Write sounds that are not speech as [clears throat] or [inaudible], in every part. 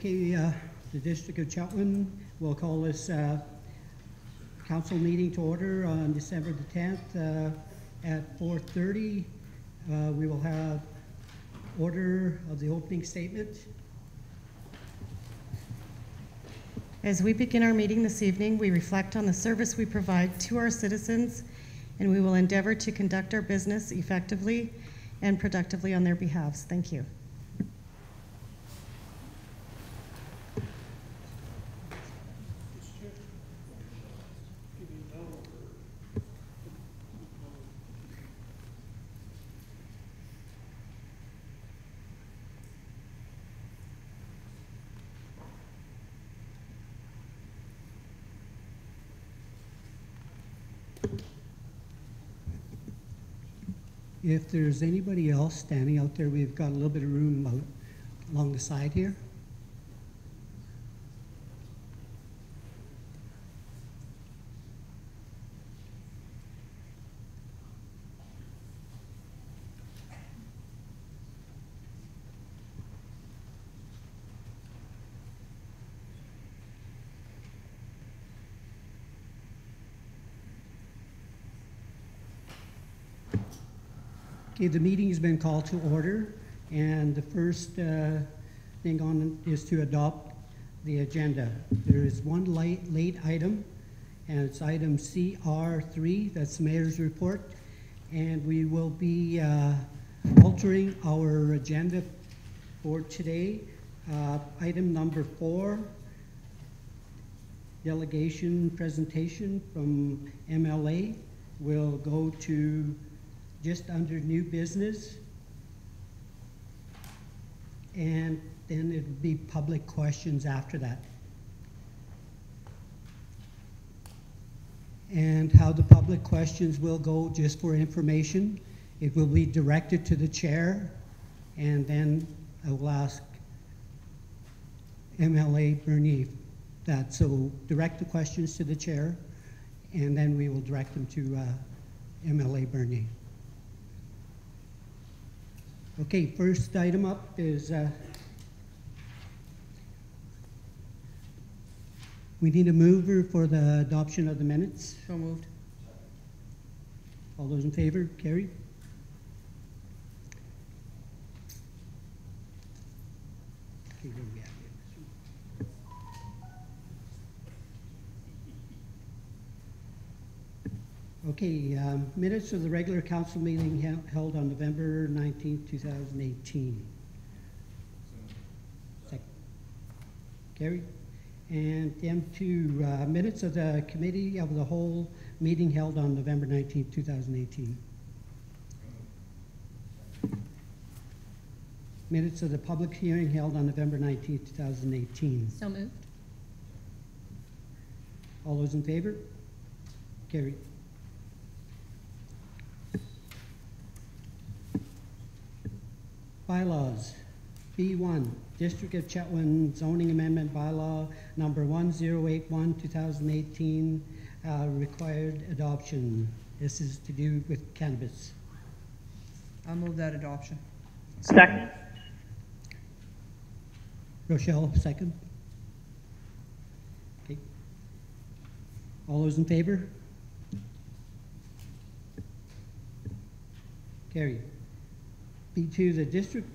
Okay, uh, the District of Chetwynd will call this uh, council meeting to order on December the 10th uh, at 4:30. Uh, We will have order of the opening statement. As we begin our meeting this evening, we reflect on the service we provide to our citizens, and we will endeavor to conduct our business effectively and productively on their behalves. Thank you. If there's anybody else standing out there, we've got a little bit of room along the side here. The meeting has been called to order, and the first uh, thing on is to adopt the agenda. There is one late, late item, and it's item CR3, that's the mayor's report, and we will be uh, altering our agenda for today. Uh, Item number four, delegation presentation from MLA will go to just under new business. And then it would be public questions after that. And how the public questions will go, just for information, it will be directed to the chair, and then I will ask MLA Bernier that, so direct the questions to the chair, and then we will direct them to uh, MLA Bernier. Okay, first item up is, uh, we need a mover for the adoption of the minutes. So moved. All those in favor, carried? Okay, where we at here? Okay, um, minutes of the regular council meeting held on November nineteenth, two thousand eighteen. Second. Carried. And then to uh, minutes of the committee of the whole meeting held on November nineteenth, two thousand eighteen. Minutes of the public hearing held on November nineteenth, two thousand eighteen. So moved. All those in favor? Carried. Bylaws. B1, District of Chetwynd zoning amendment bylaw number 1081, 2018, uh, required adoption. This is to do with cannabis. I'll move that adoption. Second. Rochelle, second. Okay. All those in favor? Carried. B2, the District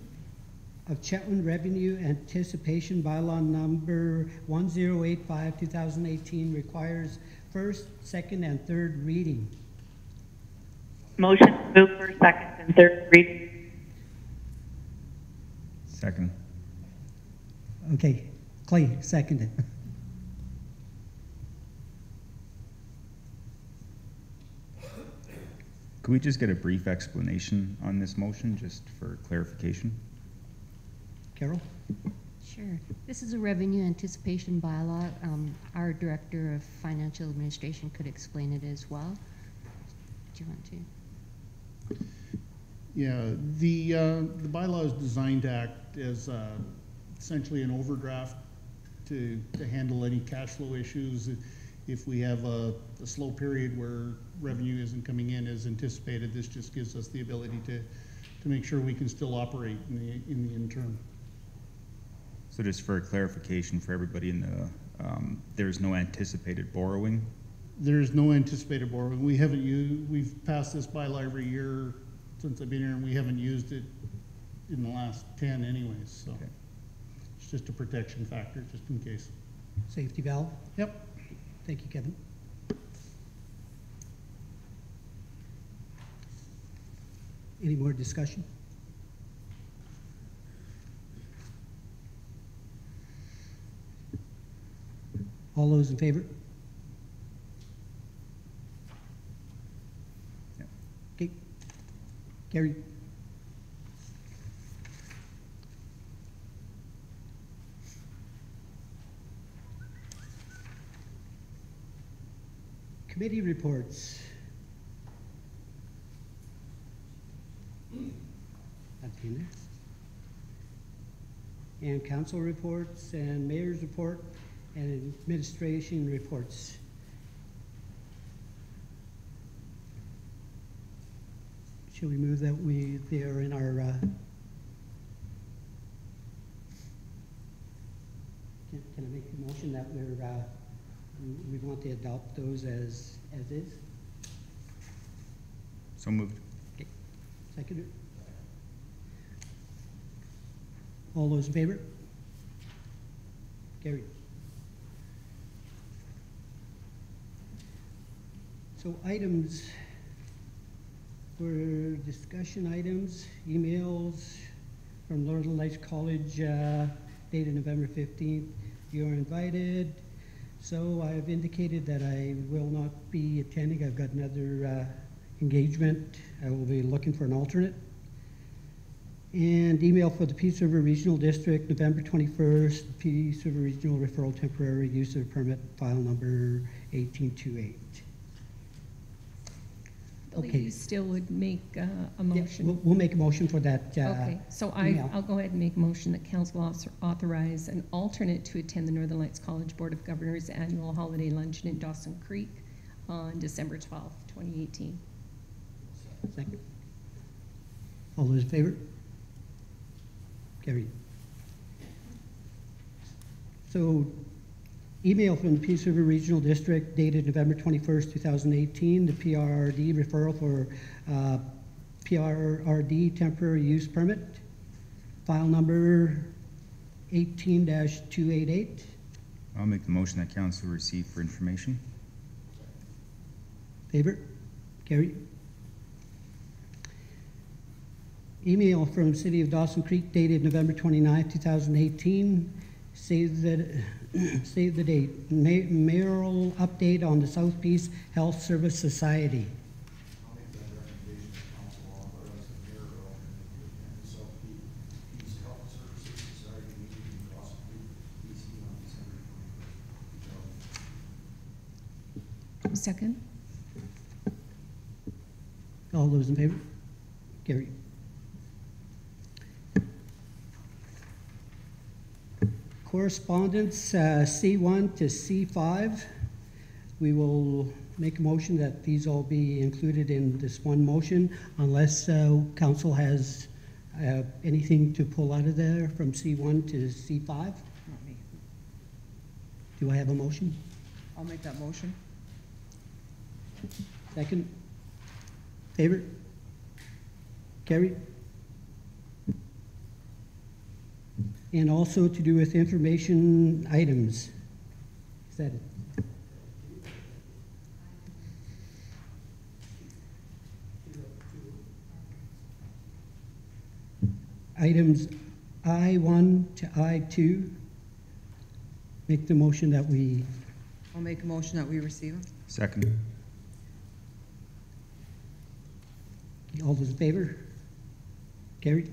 of Chetwynd Revenue Anticipation Bylaw Number 1085, 2018 requires first, second, and third reading. Motion to move for second and third reading. Second. Okay, Clay, seconded. [laughs] Could we just get a brief explanation on this motion, just for clarification? Carol? Sure. This is a revenue anticipation bylaw. Um, Our Director of Financial Administration could explain it as well. Do you want to? Yeah, the, uh, the bylaw is designed to act as uh, essentially an overdraft to, to handle any cash flow issues. If we have a, a slow period where revenue isn't coming in as anticipated, this just gives us the ability to, to make sure we can still operate in the, in the interim. So just for clarification for everybody in the, um, there's no anticipated borrowing? There is no anticipated borrowing. We haven't used, we've passed this bylaw every year since I've been here, and we haven't used it in the last ten anyways, so. Okay. It's just a protection factor, just in case. Safety valve? Yep. Thank you, Kevin. Any more discussion? All those in favor? Okay. Carried. Committee reports. There. And council reports and mayor's report and administration reports. Shall we move that we, they are in our, uh, can, can I make a motion that we're, uh, we- want to adopt those as, as is? So moved. Second. All those in favor? Carried. So items for discussion items, emails from Northern Lights College, uh, dated November fifteenth. You are invited. So I've indicated that I will not be attending. I've got another uh, engagement. I will be looking for an alternate. And email for the Peace River Regional District, November 21st, Peace River Regional Referral Temporary User Permit, file number 1828. Okay. you still would make uh, a We'll, motion. we'll make a motion for that, uh, Okay, so I, email. I'll go ahead and make a motion that council author- authorize an alternate to attend the Northern Lights College Board of Governors Annual Holiday Luncheon in Dawson Creek on December twelfth, twenty eighteen. Second. All those in favor? Carried. So, email from the Peace River Regional District dated November twenty-first, two thousand eighteen, the PRRD referral for, uh, PRRD temporary use permit, file number eighteen two eight eight. I'll make the motion that council receive for information. Favor? Carried. Email from City of Dawson Creek dated November 29, thousand eighteen. Save the, [clears throat] save the date. Ma- Mayoral update on the South Peace Health Service Society. Second. All those in favor? council authorize the mayor or alternate to attend the South Peace Health Services Society meeting in Dawson Creek, BC on December twenty-first, two thousand. Second? All those in favor? Carried. Correspondence, uh, C1 to C5. We will make a motion that these all be included in this one motion unless uh, council has uh, anything to pull out of there from C1 to C5. Not me. Do I have a motion? I'll make that motion. Second? Favor? Carried? And also to do with information items. Is that it? Items I1 to I2. Make the motion that we I'll make a motion that we receive them. Second. All those in favor? Carried?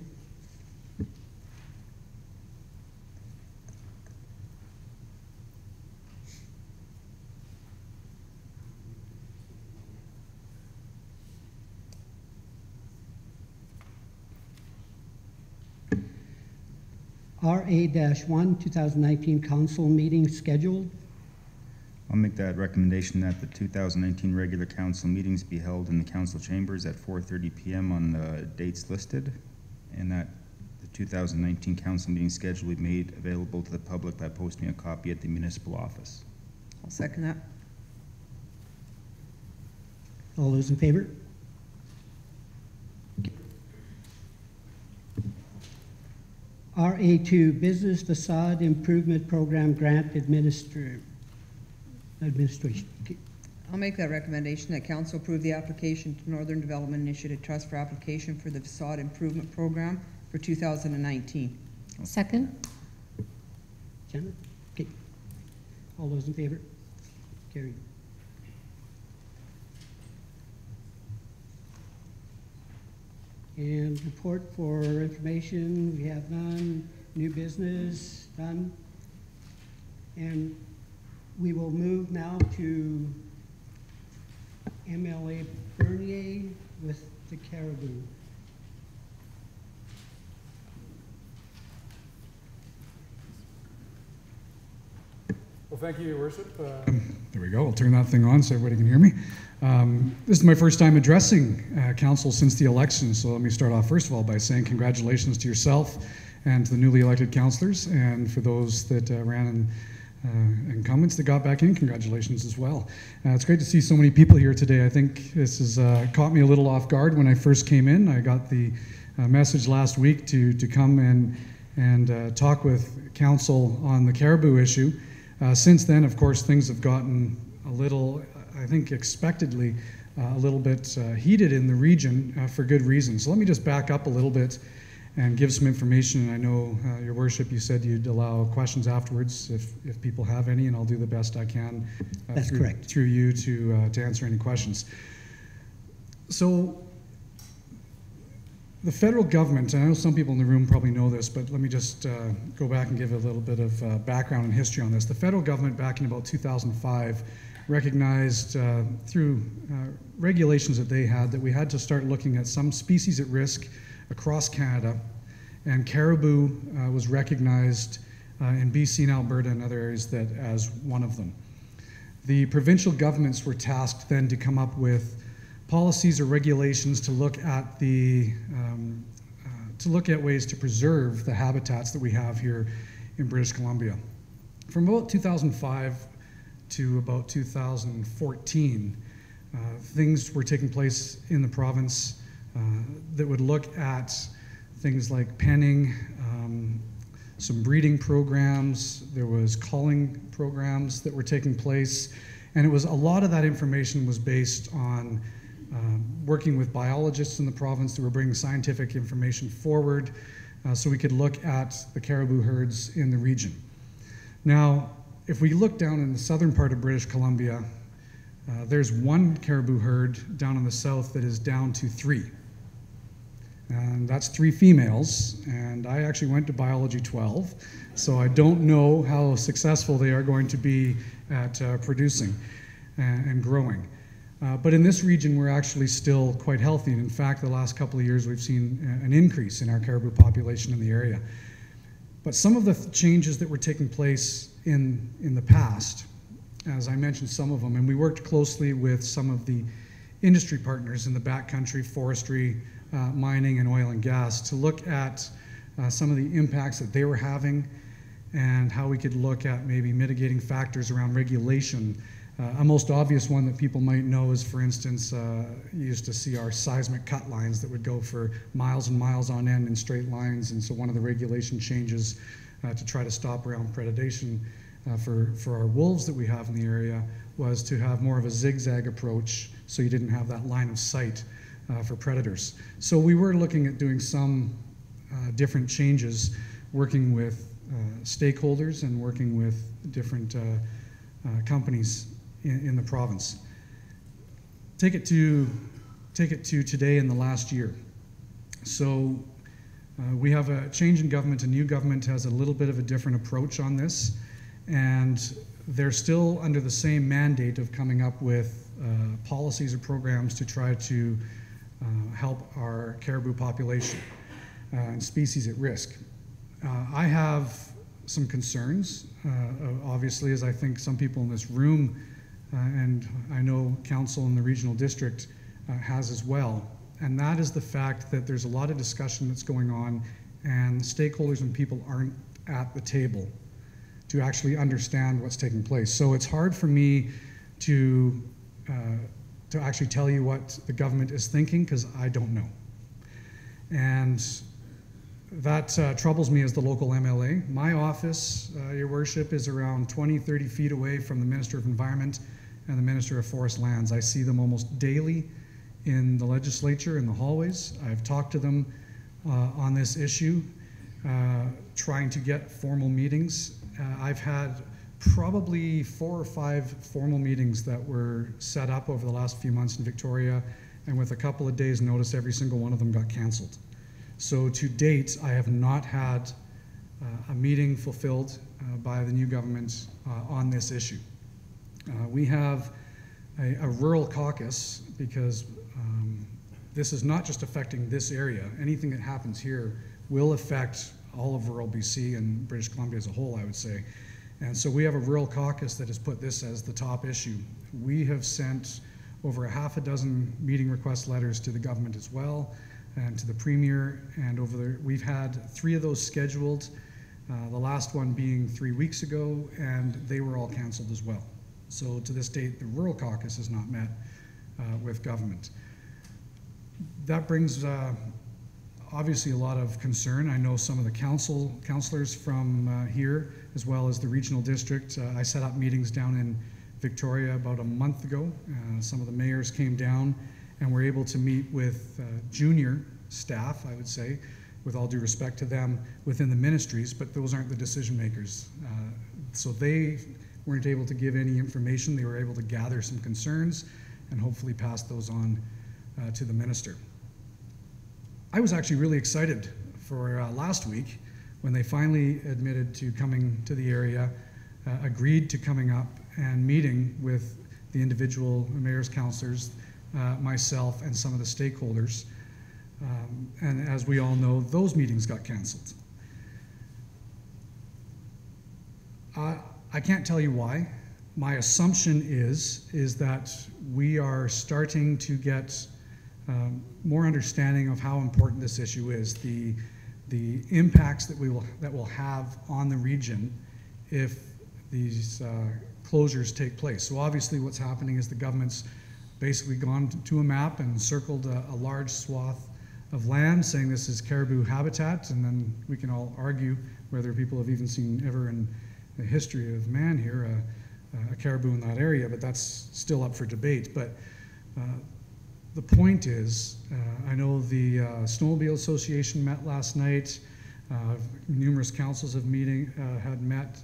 RA-1, 2019 council meeting scheduled. I'll make that recommendation that the 2019 regular council meetings be held in the council chambers at 4:30 PM on the dates listed, and that the 2019 council meeting schedule be made available to the public by posting a copy at the municipal office. I'll second that. All those in favor? RA2 Business Facade Improvement Program Grant Administer, Administration. I'll make that recommendation that council approve the application to Northern Development Initiative Trust for application for the facade improvement program for 2019. Second? Shannon? Okay. All those in favor? Carried. And report for information, we have none. New business, none. And we will move now to MLA Bernier with the Caribou. Well, thank you, Your Worship. Uh, There we go. I'll turn that thing on so everybody can hear me. Um, This is my first time addressing uh, council since the election, so let me start off first of all by saying congratulations to yourself and to the newly elected councillors, and for those that uh, ran in uh, incumbents that got back in, congratulations as well. Uh, It's great to see so many people here today. I think this has uh, caught me a little off guard when I first came in. I got the uh, message last week to, to come and, and talk with council on the caribou issue. Since then, of course, things have gotten a little, I think expectedly, uh, a little bit uh, heated in the region uh, for good reason. So let me just back up a little bit and give some information. I know, uh, Your Worship, you said you'd allow questions afterwards if, if people have any, and I'll do the best I can. uh, That's through- correct. Through you to, uh, to answer any questions. So the federal government, and I know some people in the room probably know this, but let me just uh, go back and give a little bit of uh, background and history on this. The federal government, back in about 2005, recognized uh, through uh, regulations that they had that we had to start looking at some species at risk across Canada, and caribou uh, was recognized uh, in BC and Alberta and other areas that as one of them. The provincial governments were tasked then to come up with policies or regulations to look at the um, uh, to look at ways to preserve the habitats that we have here in British Columbia. From about 2005 to about 2014, uh, things were taking place in the province uh, that would look at things like penning, um, some breeding programs, there was calling programs that were taking place, and it was a lot of that information was based on um, working with biologists in the province that were bringing scientific information forward uh, so we could look at the caribou herds in the region. Now, if we look down in the southern part of British Columbia, uh, there's one caribou herd down in the south that is down to three. And that's three females. And I actually went to Biology 12, so I don't know how successful they are going to be at uh, producing and, and growing. Uh, but in this region, we're actually still quite healthy. And in fact, the last couple of years, we've seen uh, an increase in our caribou population in the area. But some of the th- changes that were taking place in, in the past, as I mentioned some of them, and we worked closely with some of the industry partners in the backcountry, forestry, uh, mining, and oil and gas to look at uh, some of the impacts that they were having and how we could look at maybe mitigating factors around regulation. Uh, a most obvious one that people might know is, for instance, uh, you used to see our seismic cut lines that would go for miles and miles on end in straight lines, and so one of the regulation changes to try to stop around predation uh, for, for our wolves that we have in the area was to have more of a zigzag approach so you didn't have that line of sight uh, for predators. So we were looking at doing some uh, different changes, working with uh, stakeholders and working with different uh, uh, companies in, in the province. Take it to take it to today in the last year. So uh, we have a change in government. A new government has a little bit of a different approach on this, and they're still under the same mandate of coming up with uh, policies or programs to try to uh, help our caribou population uh, and species at risk. Uh, I have some concerns, uh, obviously, as I think some people in this room and I know council in the regional district has as well. And that is the fact that there's a lot of discussion that's going on and stakeholders and people aren't at the table to actually understand what's taking place. So it's hard for me to, uh, to actually tell you what the government is thinking because I don't know. And that uh, troubles me as the local MLA. My office, uh, Your Worship, is around 20, 30 feet away from the Minister of Environment and the Minister of Forest Lands. I see them almost daily in the legislature, in the hallways. I've talked to them uh, on this issue, uh, trying to get formal meetings. Uh, I've had probably four or five formal meetings that were set up over the last few months in Victoria, and with a couple of days' notice, every single one of them got canceled. So to date, I have not had uh, a meeting fulfilled uh, by the new government uh, on this issue. Uh, we have a, a, rural caucus because this is not just affecting this area. Anything that happens here will affect all of rural BC and British Columbia as a whole, I would say. And so we have a rural caucus that has put this as the top issue. We have sent over a half a dozen meeting request letters to the government as well and to the premier. And over there, we've had three of those scheduled, uh, the last one being three weeks ago, and they were all canceled as well. So to this date, the rural caucus has not met uh, with government. That brings uh, obviously a lot of concern. I know some of the council councilors from uh, here, as well as the regional district. Uh, I set up meetings down in Victoria about a month ago. Some of the mayors came down and were able to meet with uh, junior staff, I would say, with all due respect to them within the ministries, but those aren't the decision makers. Uh, so they weren't able to give any information. They were able to gather some concerns and hopefully pass those on uh, to the minister. I was actually really excited for uh, last week when they finally admitted to coming to the area, uh, agreed to coming up and meeting with the individual mayor's councilors, uh, myself, and some of the stakeholders. Um, and as we all know, those meetings got canceled. I can't tell you why. My assumption is is that we are starting to get um, more understanding of how important this issue is, the, the impacts that, we will, that will have on the region if these uh, closures take place. So obviously what's happening is the government's basically gone to a map and circled a, a large swath of land saying this is caribou habitat, and then we can all argue whether people have even seen ever in the history of man here a, a caribou in that area, but that's still up for debate. But uh, the point is, uh, I know the uh, Snowmobile Association met last night. Uh, numerous councils have meeting uh, had met.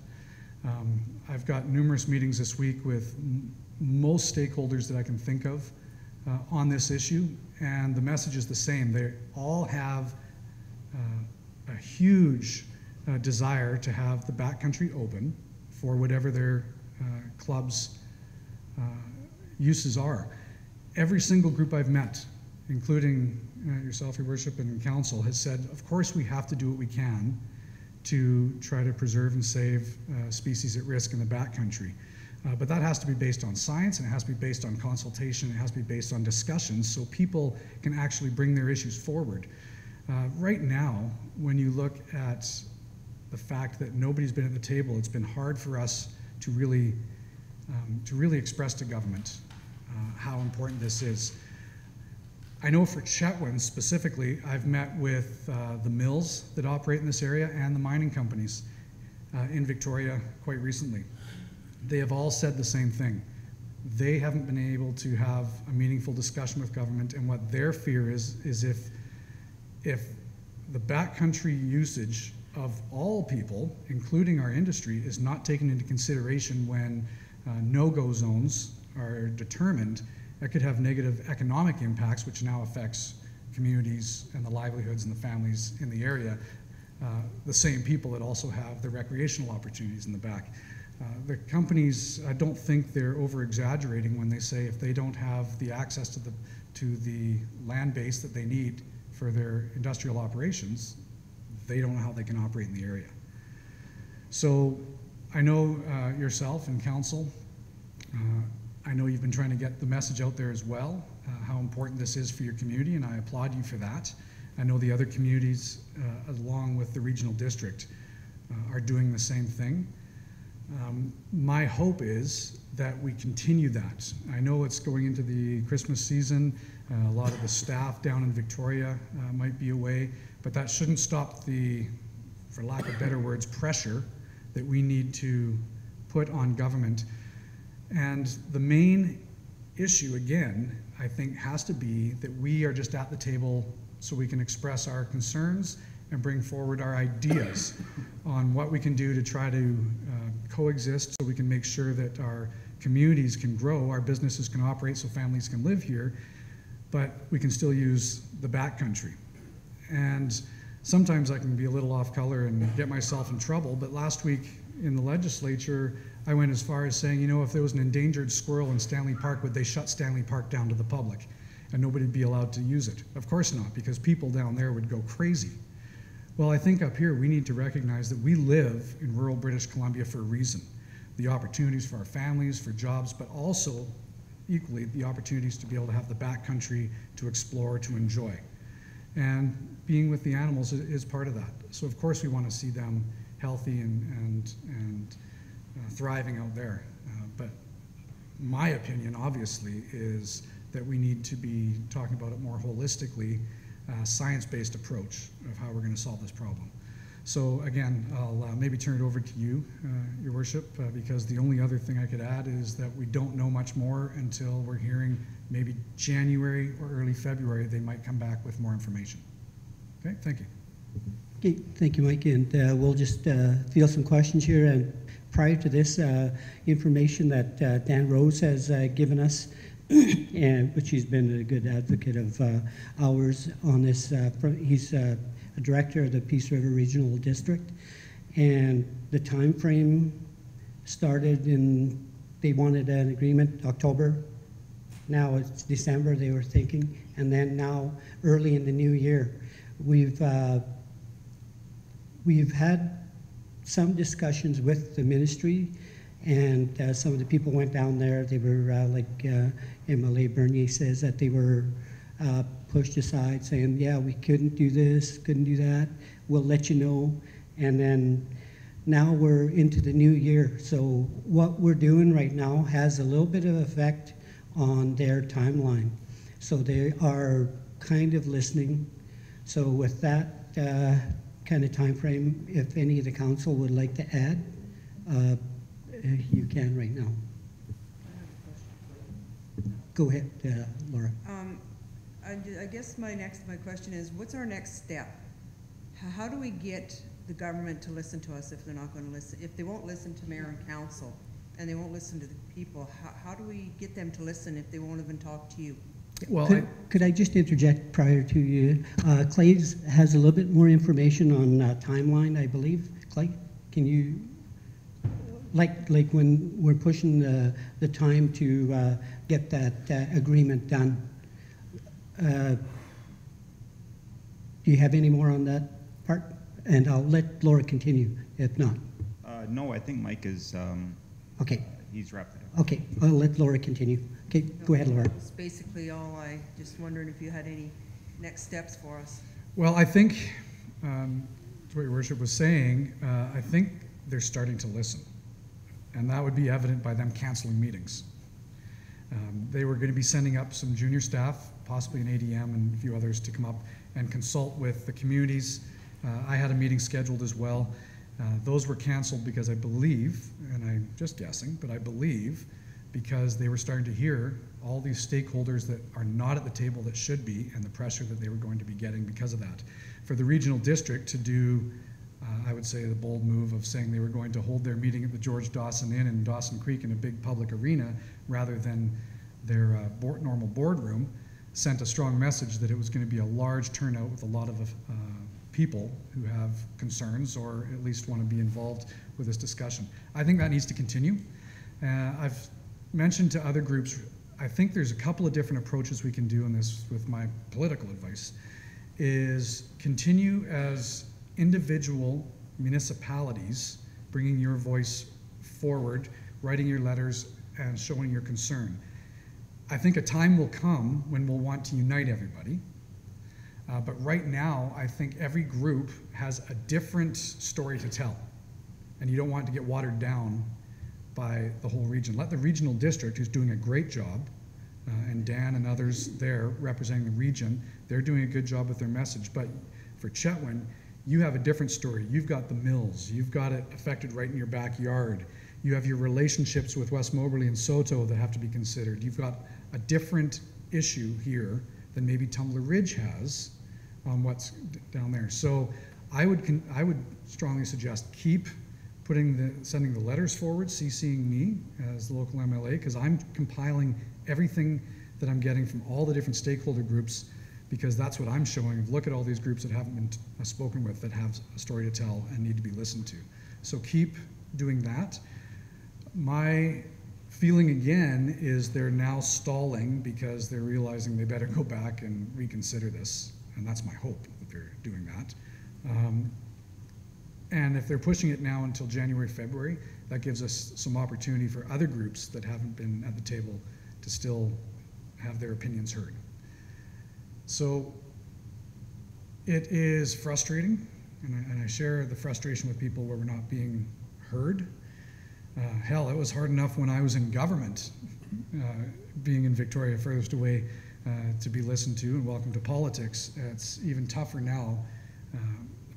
Um, I've got numerous meetings this week with most stakeholders that I can think of uh, on this issue, and the message is the same. They all have uh, a huge desire to have the backcountry open for whatever their clubs' uses are every single group I've met, including uh, yourself, your worship, and council, has said, of course, we have to do what we can to try to preserve and save uh, species at risk in the backcountry. Uh, but that has to be based on science and it has to be based on consultation, it has to be based on discussions so people can actually bring their issues forward. Uh, right now, when you look at the fact that nobody's been at the table, it's been hard for us to really, um, to really express to government uh, how important this is. I know for Chetwynd specifically, I've met with uh, the mills that operate in this area and the mining companies uh, in Victoria quite recently. They have all said the same thing. They haven't been able to have a meaningful discussion with government, and what their fear is is if if the backcountry usage of all people, including our industry, is not taken into consideration when uh, no-go zones are determined, that could have negative economic impacts, which now affects communities and the livelihoods and the families in the area. Uh, the same people that also have the recreational opportunities in the back. Uh, the companies, I don't think they're over exaggerating when they say if they don't have the access to the, to the land base that they need for their industrial operations, they don't know how they can operate in the area. So I know uh, yourself and council uh, I know you've been trying to get the message out there as well, uh, how important this is for your community, and I applaud you for that. I know the other communities, uh, along with the regional district, uh, are doing the same thing. Um, my hope is that we continue that. I know it's going into the Christmas season. Uh, a lot of the staff down in Victoria uh, might be away, but that shouldn't stop the, for lack of better words, pressure that we need to put on government. And the main issue, again, I think, has to be that we are just at the table so we can express our concerns and bring forward our ideas [laughs] on what we can do to try to uh, coexist so we can make sure that our communities can grow, our businesses can operate so families can live here, but we can still use the backcountry. And sometimes I can be a little off color and get myself in trouble, but last week in the legislature, I went as far as saying, you know, if there was an endangered squirrel in Stanley Park, would they shut Stanley Park down to the public? And nobody'd be allowed to use it? Of course not, because people down there would go crazy. Well, I think up here we need to recognize that we live in rural British Columbia for a reason. The opportunities for our families, for jobs, but also equally the opportunities to be able to have the backcountry to explore, to enjoy. And being with the animals is, part of that. So of course we want to see them healthy and, and, and thriving out there. Uh, but my opinion, obviously, is that we need to be talking about it more holistically, uh, science-based approach of how we're going to solve this problem. So again, I'll uh, maybe turn it over to you, uh, Your Worship, uh, because the only other thing I could add is that we don't know much more until we're hearing maybe January or early February, they might come back with more information. Okay, thank you. Okay, thank you, Mike, and uh, we'll just uh, field some questions here. And prior to this, uh, information that uh, Dan Rose has uh, given us, [clears throat] and which he's been a good advocate of ours on this. He's a director of the Peace River Regional District, and the time frame started in. They wanted an agreement October. Now it's December. They were thinking, and then now early in the new year, we've. Uh, We've had some discussions with the ministry, and uh, some of the people went down there. They were, uh, like uh, MLA Bernier says, that they were uh, pushed aside, saying, yeah, we couldn't do this, couldn't do that, we'll let you know. And then now we're into the new year. So what we're doing right now has a little bit of effect on their timeline. So they are kind of listening. So with that, uh, kind of time frame. If any of the council would like to add, uh, you can right now. Go ahead, uh, Laura. Um, I, I guess my next, my question is, what's our next step? How do we get the government to listen to us if they're not gonna listen, if they won't listen to mayor and council, and they won't listen to the people, how, how do we get them to listen if they won't even talk to you? Well, I, Could, could I just interject prior to you? Uh, Clay has a little bit more information on uh, timeline, I believe. Clay, can you, like, like when we're pushing the, the time to uh, get that uh, agreement done, uh, do you have any more on that part? And I'll let Laura continue if not. Uh, no, I think Mike is, um, Okay, he's wrapped it up. okay, I'll let Laura continue. Okay, go ahead, Laura. That's basically all I, just wondering if you had any next steps for us. well, I think, um, to what your worship was saying, uh, I think they're starting to listen. And that would be evident by them canceling meetings. Um, They were going to be sending up some junior staff, possibly an ADM and a few others, to come up and consult with the communities. Uh, I had a meeting scheduled as well. Uh, Those were canceled because I believe, and I'm just guessing, but I believe because they were starting to hear all these stakeholders that are not at the table that should be and the pressure that they were going to be getting because of that. For the regional district to do uh, I would say the bold move of saying they were going to hold their meeting at the George Dawson Inn in Dawson Creek in a big public arena rather than their uh, board, normal boardroom sent a strong message that it was going to be a large turnout with a lot of uh, people who have concerns or at least want to be involved with this discussion. I think that needs to continue. Uh, I've mentioned to other groups, I think there's a couple of different approaches we can do in this with my political advice is continue as individual municipalities bringing your voice forward, writing your letters, and showing your concern. I think a time will come when we'll want to unite everybody. Uh, but right now, I think every group has a different story to tell. And you don't want to get watered down by the whole region. Let the regional district, who's doing a great job, uh, and Dan and others there representing the region, they're doing a good job with their message. But for Chetwynd, you have a different story. You've got the mills, you've got it affected right in your backyard. You have your relationships with West Moberly and Saulteau that have to be considered. You've got a different issue here than maybe Tumbler Ridge has on what's down there. So I would, I would strongly suggest keep putting the, sending the letters forward, CCing me as the local MLA, because I'm compiling everything that I'm getting from all the different stakeholder groups, because that's what I'm showing. Look at all these groups that haven't been uh, spoken with, that have a story to tell and need to be listened to. So keep doing that. My feeling again is they're now stalling because they're realizing they better [laughs] go back and reconsider this. And that's my hope that they're doing that. Um, and if they're pushing it now until January, February, that gives us some opportunity for other groups that haven't been at the table to still have their opinions heard. So it is frustrating, and I, and I share the frustration with people where we're not being heard. Uh, hell, it was hard enough when I was in government, uh, being in Victoria, furthest away, uh, to be listened to and welcome to politics. It's even tougher now uh,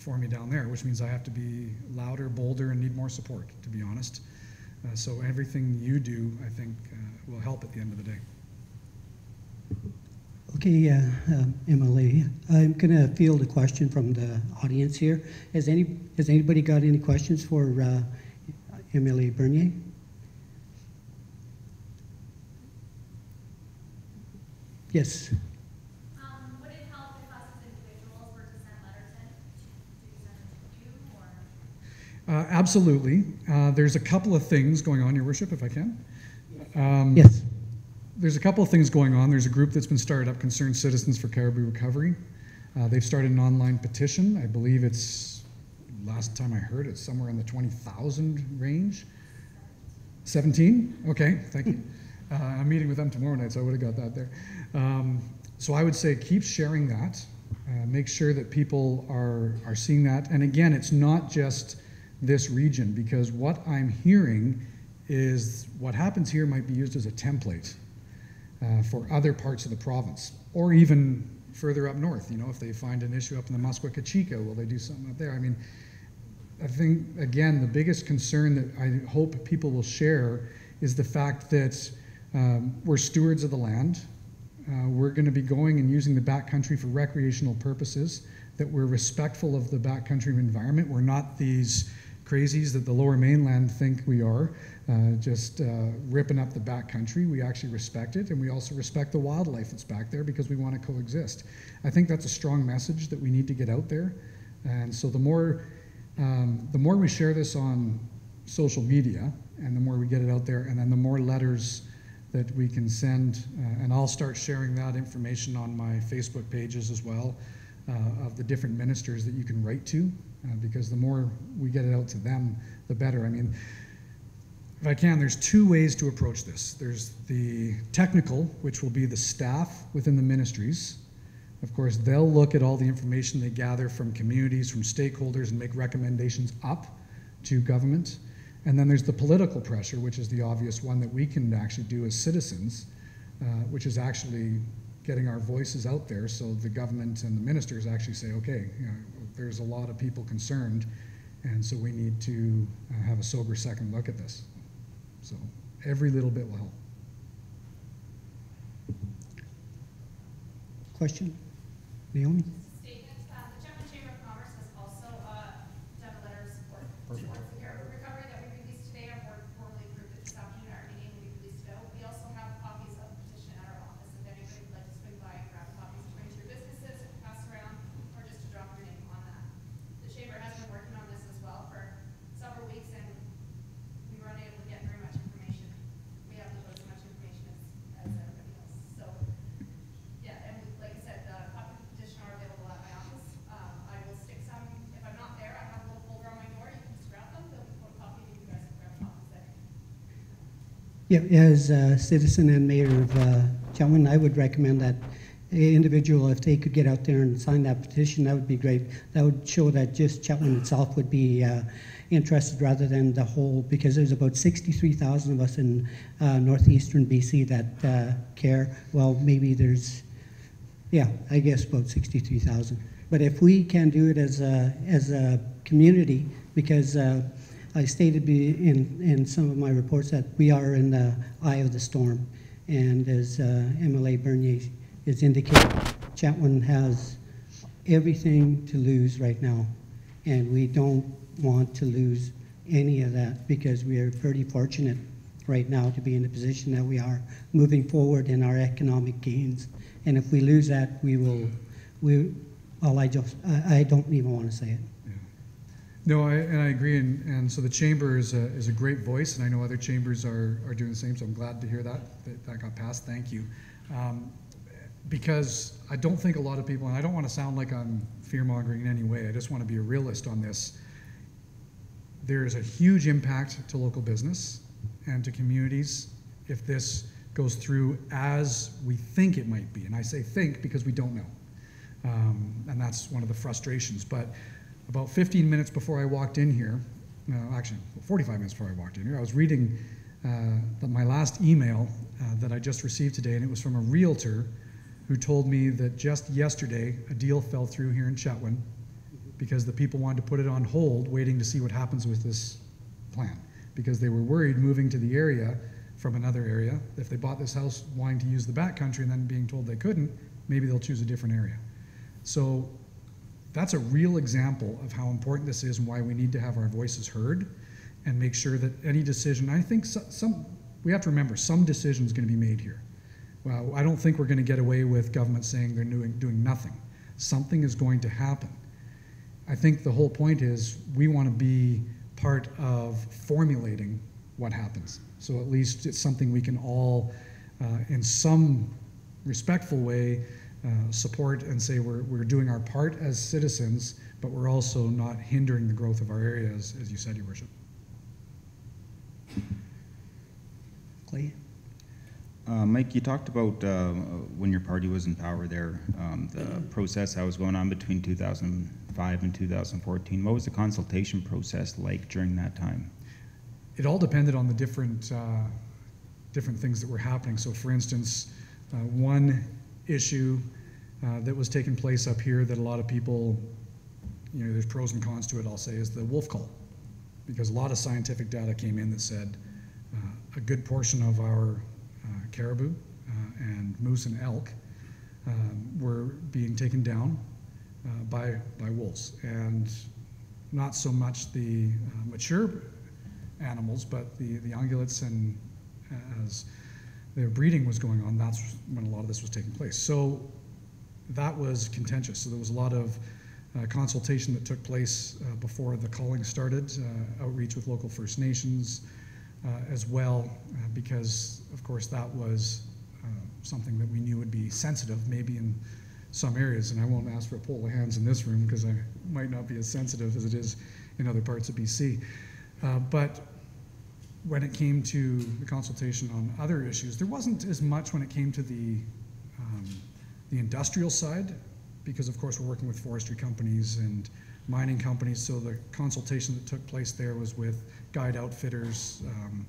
for me down there, which means I have to be louder, bolder, and need more support, to be honest. Uh, so everything you do, I think, uh, will help at the end of the day. Okay, uh, um, MLA, I'm going to field a question from the audience here. Has any, has anybody got any questions for uh, MLA Bernier? Yes. Um, would it help if us as individuals were to send letters in? Do we send them to you or? Uh, absolutely. Uh, there's a couple of things going on, Your Worship, if I can. Um, Yes. There's a couple of things going on. There's a group that's been started up, Concerned Citizens for Caribou Recovery. Uh, they've started an online petition. I believe it's, last time I heard, it's somewhere in the 20,000 range. 17? Okay, thank you. [laughs] Uh, I'm meeting with them tomorrow night, so I would have got that there. Um, so I would say keep sharing that. Uh, make sure that people are, are seeing that. And again, it's not just this region, because what I'm hearing is what happens here might be used as a template uh, for other parts of the province, or even further up north. You know, if they find an issue up in the Muskwa-Kechika, will they do something up there? I mean, I think, again, the biggest concern that I hope people will share is the fact that um, we're stewards of the land. Uh, we're going to be going and using the backcountry for recreational purposes, that we're respectful of the backcountry environment. We're not these crazies that the lower mainland think we are, uh, just uh, ripping up the backcountry. We actually respect it, and we also respect the wildlife that's back there because we want to coexist. I think that's a strong message that we need to get out there. And so the more um, the more we share this on social media and the more we get it out there, and then the more letters that we can send, uh, and I'll start sharing that information on my Facebook pages as well uh, of the different ministers that you can write to, uh, because the more we get it out to them, the better. I mean, if I can, there's two ways to approach this. There's the technical, which will be the staff within the ministries. Of course, they'll look at all the information they gather from communities, from stakeholders, and make recommendations up to government. And then there's the political pressure, which is the obvious one that we can actually do as citizens, uh, which is actually getting our voices out there so the government and the ministers actually say, okay, you know, there's a lot of people concerned, and so we need to uh, have a sober second look at this. So every little bit will help. Question? Naomi? Statement, uh, the Chetwynd Chamber of Commerce has also, uh, done a letter of support towards the caribou recovery that we released today, our board formally approved it this afternoon, at our meeting, we released it out. We also have copies of the petition at our office, if anybody would like to swing by and grab copies to bring to your businesses, pass around, or just to drop your name on that. The chamber has been working on this as well for several weeks, and we were unable to get very much information. We have as much information as, as everybody else, so. Yeah, and like I said, the copy of the petition are available at my office. Um, I will stick some, if I'm not there, I have a little folder on my door, you can just grab them, they'll be photocopied, and you guys can grab copies there. Yeah, as a citizen and mayor of uh, Chetwynd, I would recommend that individual, if they could get out there and sign that petition, that would be great. That would show that just Chetwynd itself would be uh, interested rather than the whole, because there's about 63,000 of us in uh, northeastern BC that uh, care. Well, maybe there's, yeah, I guess about 63,000. But if we can do it as a, as a community, because uh, I stated in, in some of my reports that we are in the eye of the storm. And as uh, MLA Bernier is indicating, Chetwynd has everything to lose right now. And we don't want to lose any of that because we are pretty fortunate right now to be in the position that we are moving forward in our economic gains. And if we lose that, we will, we, well, I just, I, I don't even want to say it. No, I, and I agree, and, and so the chamber is a, is a great voice, and I know other chambers are, are doing the same, so I'm glad to hear that, that, that got passed, thank you. Um, because I don't think a lot of people, and I don't want to sound like I'm fear mongering in any way, I just want to be a realist on this. There is a huge impact to local business and to communities if this goes through as we think it might be. And I say think because we don't know. Um, and that's one of the frustrations. But about 15 minutes before I walked in here, no, actually 45 minutes before I walked in here, I was reading uh, my last email uh, that I just received today, and it was from a realtor who told me that just yesterday a deal fell through here in Chetwynd because the people wanted to put it on hold, waiting to see what happens with this plan. Because they were worried moving to the area from another area, if they bought this house wanting to use the back country and then being told they couldn't, maybe they'll choose a different area. So that's a real example of how important this is and why we need to have our voices heard and make sure that any decision, I think so- some, we have to remember, some decision is going to be made here. Well, I don't think we're going to get away with government saying they're doing, doing nothing. Something is going to happen. I think the whole point is we want to be part of formulating what happens. So at least it's something we can all, uh, in some respectful way, uh, support and say we're, we're doing our part as citizens, but we're also not hindering the growth of our areas, as you said, Your Worship. Clay? Uh, Mike, you talked about uh, when your party was in power there, um, the process that was going on between 2005 and 2014. What was the consultation process like during that time? It all depended on the different, uh, different things that were happening. So, for instance, uh, one issue uh, that was taking place up here that a lot of people, you know, there's pros and cons to it, I'll say, is the wolf cull. Because a lot of scientific data came in that said uh, a good portion of our uh, caribou uh, and moose and elk um, were being taken down uh, by, by wolves. And not so much the uh, mature animals, but the, the ungulates and as their breeding was going on, that's when a lot of this was taking place. So that was contentious. So there was a lot of uh, consultation that took place uh, before the calling started, uh, outreach with local First Nations uh, as well, uh, because of course that was uh, something that we knew would be sensitive, maybe in some areas. And I won't ask for a poll of hands in this room because I might not be as sensitive as it is in other parts of BC. But when it came to the consultation on other issues, there wasn't as much when it came to the um, the industrial side, because of course we're working with forestry companies and mining companies. So the consultation that took place there was with guide outfitters, um,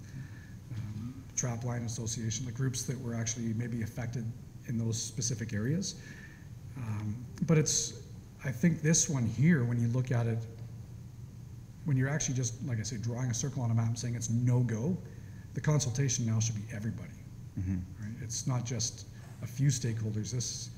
um, Trapline Association, the groups that were actually maybe affected in those specific areas. Um, but it's, I think this one here, when you look at it when you're actually just, like I say, drawing a circle on a map and saying it's no-go, the consultation now should be everybody. Mhm. Right? It's not just a few stakeholders. This,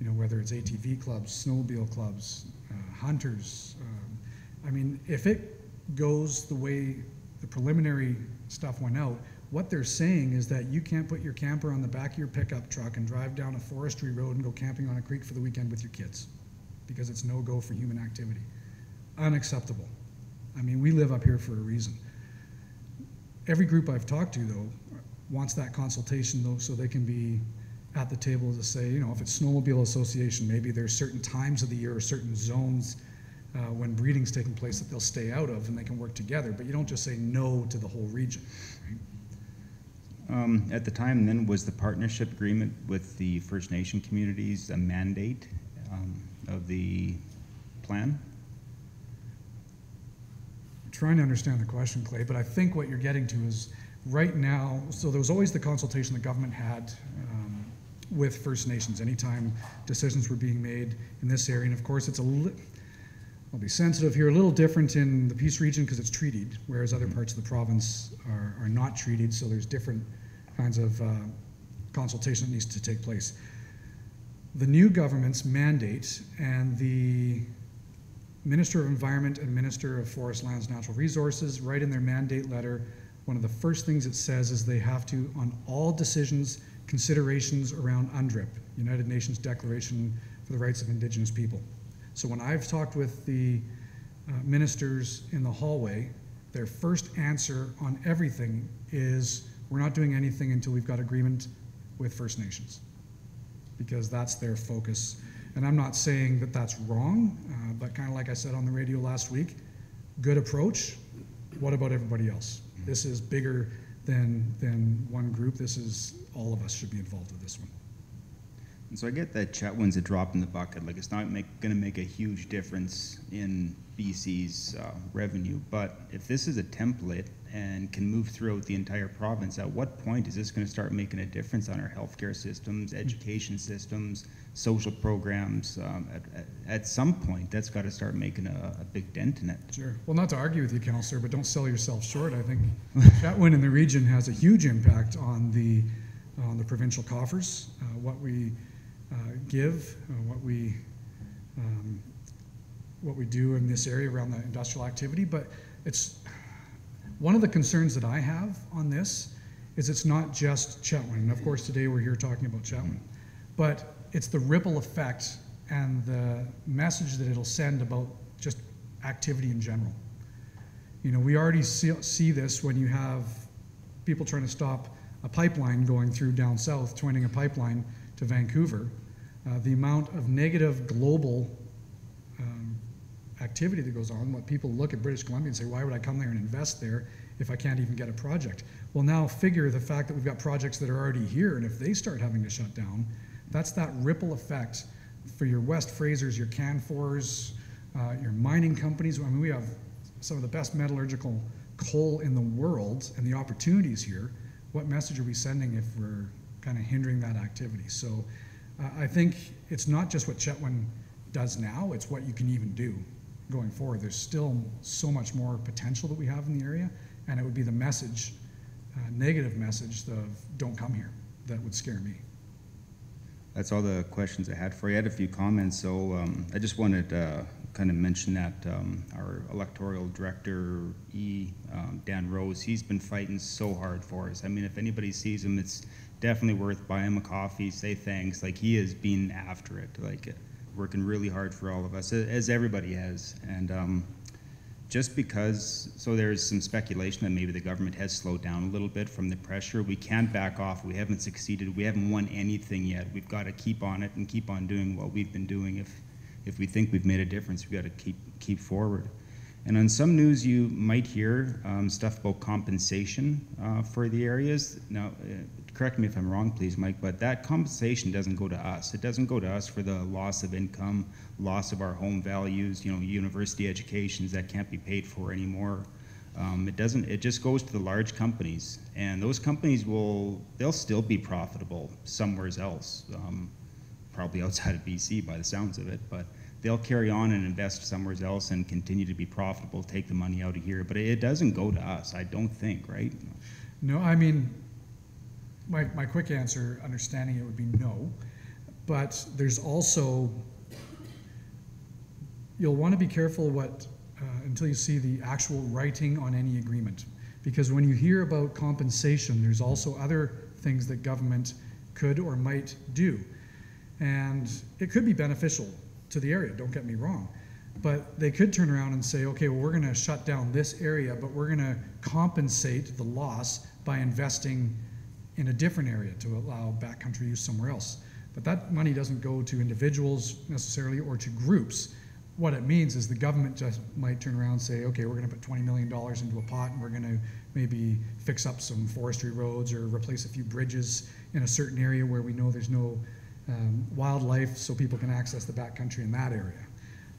you know, whether it's ATV clubs, snowmobile clubs, uh, hunters. Um, I mean, if it goes the way the preliminary stuff went out, what they're saying is that you can't put your camper on the back of your pickup truck and drive down a forestry road and go camping on a creek for the weekend with your kids because it's no go for human activity. Unacceptable. I mean, we live up here for a reason. Every group I've talked to, though, wants that consultation, though, so they can be at the table to say, you know, if it's snowmobile association, maybe there's certain times of the year or certain zones uh, when breeding's taking place that they'll stay out of and they can work together. But you don't just say no to the whole region. Um, at the time then, was the partnership agreement with the First Nation communities a mandate um, of the plan? Trying to understand the question, Clay, but I think what you're getting to is right now, so there was always the consultation the government had um, with First Nations anytime decisions were being made in this area. And of course, it's a li- I'll be sensitive here, a little different in the Peace region because it's treated, whereas other parts of the province are, are not treated. So there's different kinds of uh, consultation that needs to take place. The new government's mandate and the Minister of Environment and Minister of Forest Lands Natural Resources write in their mandate letter, one of the first things it says is they have to, on all decisions, considerations around UNDRIP, United Nations Declaration for the Rights of Indigenous People. So when I've talked with the uh, ministers in the hallway, their first answer on everything is we're not doing anything until we've got agreement with First Nations because that's their focus. And I'm not saying that that's wrong, uh, but kind of like I said on the radio last week, good approach. What about everybody else? This is bigger than, than one group. This is all of us should be involved with this one. And so I get that Chetwynd's a drop in the bucket. Like it's not going to make a huge difference in BC's uh, revenue. But if this is a template and can move throughout the entire province, at what point is this going to start making a difference on our healthcare systems, education systems, social programs? Um, at, at, at, some point, that's got to start making a, a, big dent in it. Sure. Well, not to argue with you, Councillor, but don't sell yourself short. I think [laughs] that one in the region has a huge impact on the on the provincial coffers. Uh, what we uh, give, uh, what we um, what we do in this area around the industrial activity. But it's one of the concerns that I have on this is it's not just Chetwynd. And of course, today we're here talking about Chetwynd, but it's the ripple effect and the message that it'll send about just activity in general. You know, we already see, see this when you have people trying to stop a pipeline going through down south, joining a pipeline to Vancouver uh, the amount of negative global activity that goes on, what people look at British Columbia and say, why would I come there and invest there if I can't even get a project? Well, now figure the fact that we've got projects that are already here, and if they start having to shut down, that's that ripple effect for your West Frasers, your Canfors, uh, your mining companies. I mean, we have some of the best metallurgical coal in the world and the opportunities here. What message are we sending if we're kind of hindering that activity? So uh, I think it's not just what Chetwynd does now, it's what you can even do going forward. There's still so much more potential that we have in the area, and it would be the message, uh, negative message of don't come here, that would scare me. That's all the questions I had for you. I had a few comments, so um, I just wanted to uh, kind of mention that um, our electoral director, E, um, Dan Rose, he's been fighting so hard for us. I mean, if anybody sees him, it's definitely worth buying him a coffee, say thanks. Like he has been after it, like working really hard for all of us, as everybody has. And um, just because, so there's some speculation that maybe the government has slowed down a little bit from the pressure. We can't back off. We haven't succeeded. We haven't won anything yet. We've got to keep on it and keep on doing what we've been doing. If if we think we've made a difference, we've got to keep keep forward. And on some news, you might hear um, stuff about compensation uh, for the areas. Now, uh, correct me if I'm wrong, please, Mike, but that compensation doesn't go to us. It doesn't go to us for the loss of income, loss of our home values, you know, university educations that can't be paid for anymore. Um, it doesn't. It just goes to the large companies, and those companies will. They'll still be profitable somewhere else, um, probably outside of BC by the sounds of it, but they'll carry on and invest somewhere else and continue to be profitable, take the money out of here. But it doesn't go to us, I don't think, right? No, I mean, my, my quick answer, understanding it would be no. But there's also, you'll want to be careful what, uh, until you see the actual writing on any agreement. Because when you hear about compensation, there's also other things that government could or might do. And it could be beneficial to the area, don't get me wrong. But they could turn around and say, okay, well, we're going to shut down this area, but we're going to compensate the loss by investing in a different area to allow backcountry use somewhere else. But that money doesn't go to individuals necessarily or to groups. what it means is the government just might turn around and say, okay, we're going to put $20 million into a pot and we're going to maybe fix up some forestry roads or replace a few bridges in a certain area where we know there's no um, wildlife so people can access the backcountry in that area.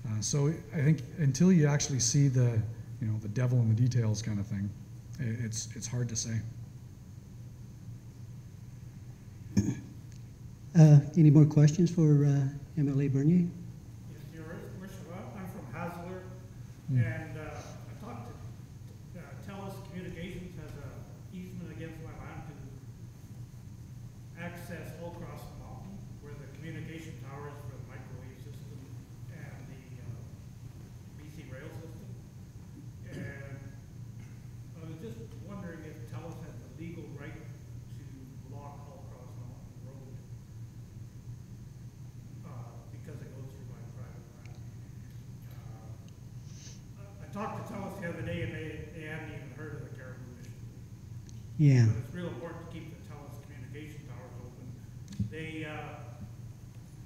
Uh, so I think until you actually see the, you know, the devil in the details kind of thing, it's, it's hard to say. Uh, Any more questions for uh, MLA Bernier? Yes, Your Worship, I- I'm from Hasler, Hmm. and uh, I talked to, uh, TELUS Communications has a easement against my land to access all across the mountain where the communication towers for the microwave system and the uh, BC rail system. And I was just wondering if TELUS has the legal right to block all across Mountain Road uh, because it goes through my private land. Uh, I I talked to TELUS the other day, and they, they hadn't even heard of the caribou issue. Yeah. But it's real important to keep the TELUS communication towers open. They, uh,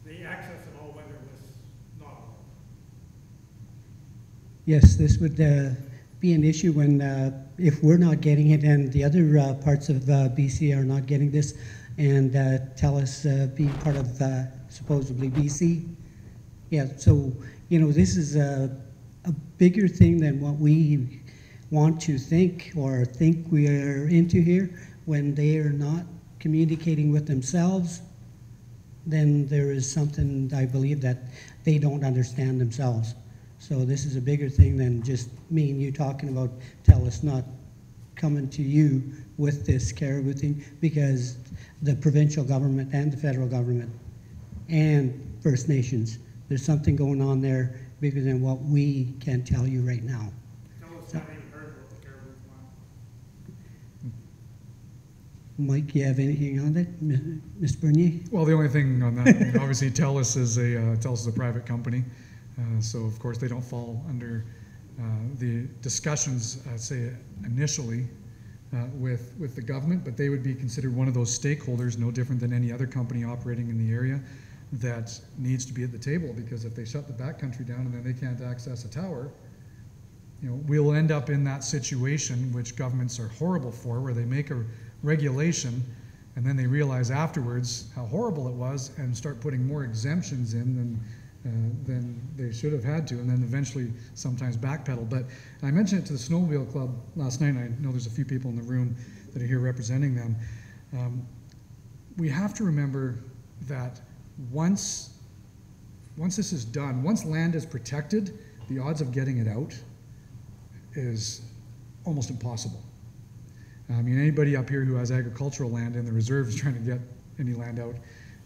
they access it all weather with not all. Yes, this would uh, be an issue when, uh, if we're not getting it and the other uh, parts of uh, BC are not getting this, and uh, TELUS uh, being part of uh, supposedly BC. Yeah, so, you know, this is a, a bigger thing than what we want to think or think we are into here. When they are not communicating with themselves, then there is something, I believe, that they don't understand themselves. So this is a bigger thing than just me and you talking about TELUS not coming to you with this caribou thing, because the provincial government and the federal government and First Nations, there's something going on there bigger than what we can tell you right now. TELUS hadn't even heard about the caribou plan. Mike, you have anything on that, Ms. Bernier? Well, the only thing on that, I mean, obviously TELUS is a, uh, TELUS is a private company, uh, so of course they don't fall under uh, the discussions, say initially, uh, with, with the government, but they would be considered one of those stakeholders, no different than any other company operating in the area, that needs to be at the table, because if they shut the backcountry down and then they can't access a tower, you know, we'll end up in that situation, which governments are horrible for, where they make a regulation and then they realize afterwards how horrible it was and start putting more exemptions in than, uh, than they should have had to, and then eventually sometimes backpedal. But I mentioned it to the Snowmobile Club last night, and I know there's a few people in the room that are here representing them. Um, we have to remember that once, once this is done, once land is protected, the odds of getting it out is almost impossible. I mean, anybody up here who has agricultural land in the reserves trying to get any land out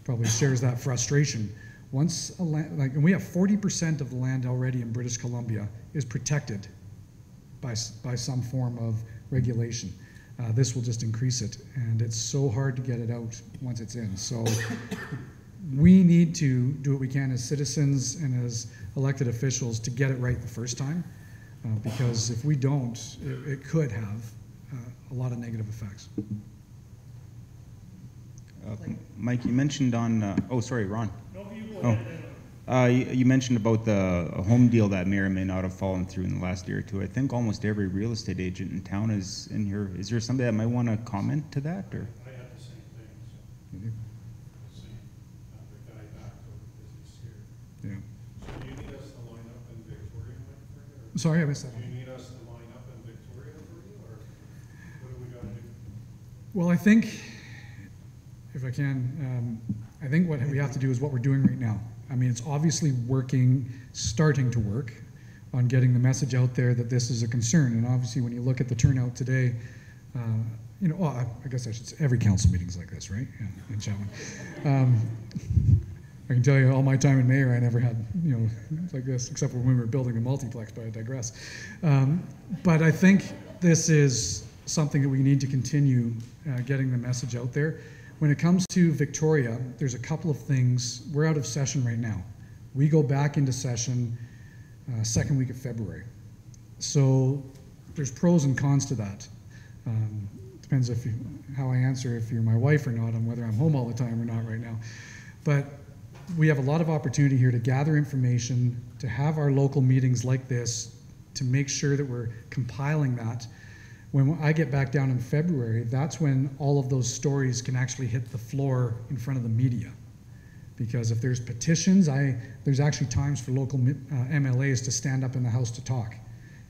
probably shares that frustration. Once a land, like, and we have 40% of the land already in British Columbia is protected by, by some form of regulation. Uh, this will just increase it, and it's so hard to get it out once it's in. So we need to do what we can as citizens and as elected officials to get it right the first time, uh, because if we don't, it, it could have a lot of negative effects. Uh, Mike, you mentioned on, uh, oh, sorry, Ron. No, you go Oh. Uh, you, you mentioned about the a home deal that may or may not have fallen through in the last year or two. I think almost every real estate agent in town is in here. Is there somebody that might want to comment to that, or? I had the same thing, so, the same, uh, the guy back over business here. Yeah. So do you need us to line up in Victoria, Mike, for you, or? Sorry, I missed that. Do you need us to line up in Victoria for you, or what do we gotta do? Well, I think, if I can, um, I think what we have to do is what we're doing right now. I mean, it's obviously working, starting to work on getting the message out there that this is a concern. And obviously, when you look at the turnout today, uh, you know, well, I, guess I should say every council meeting's like this, right? Yeah, in Chetwynd. Um, I can tell you, all my time in mayor, I never had, you know, like this, except for when we were building the multiplex, but I digress. Um, but I think this is something that we need to continue uh, getting the message out there. When it comes to Victoria, there's a couple of things. We're out of session right now. We go back into session uh, second week of February. So there's pros and cons to that. Um, depends if you, how I answer if you're my wife or not, on whether I'm home all the time or not right now. But we have a lot of opportunity here to gather information, to have our local meetings like this, to make sure that we're compiling that. When I get back down in February, that's when all of those stories can actually hit the floor in front of the media. Because if there's petitions, I, there's actually times for local uh, MLAs to stand up in the House to talk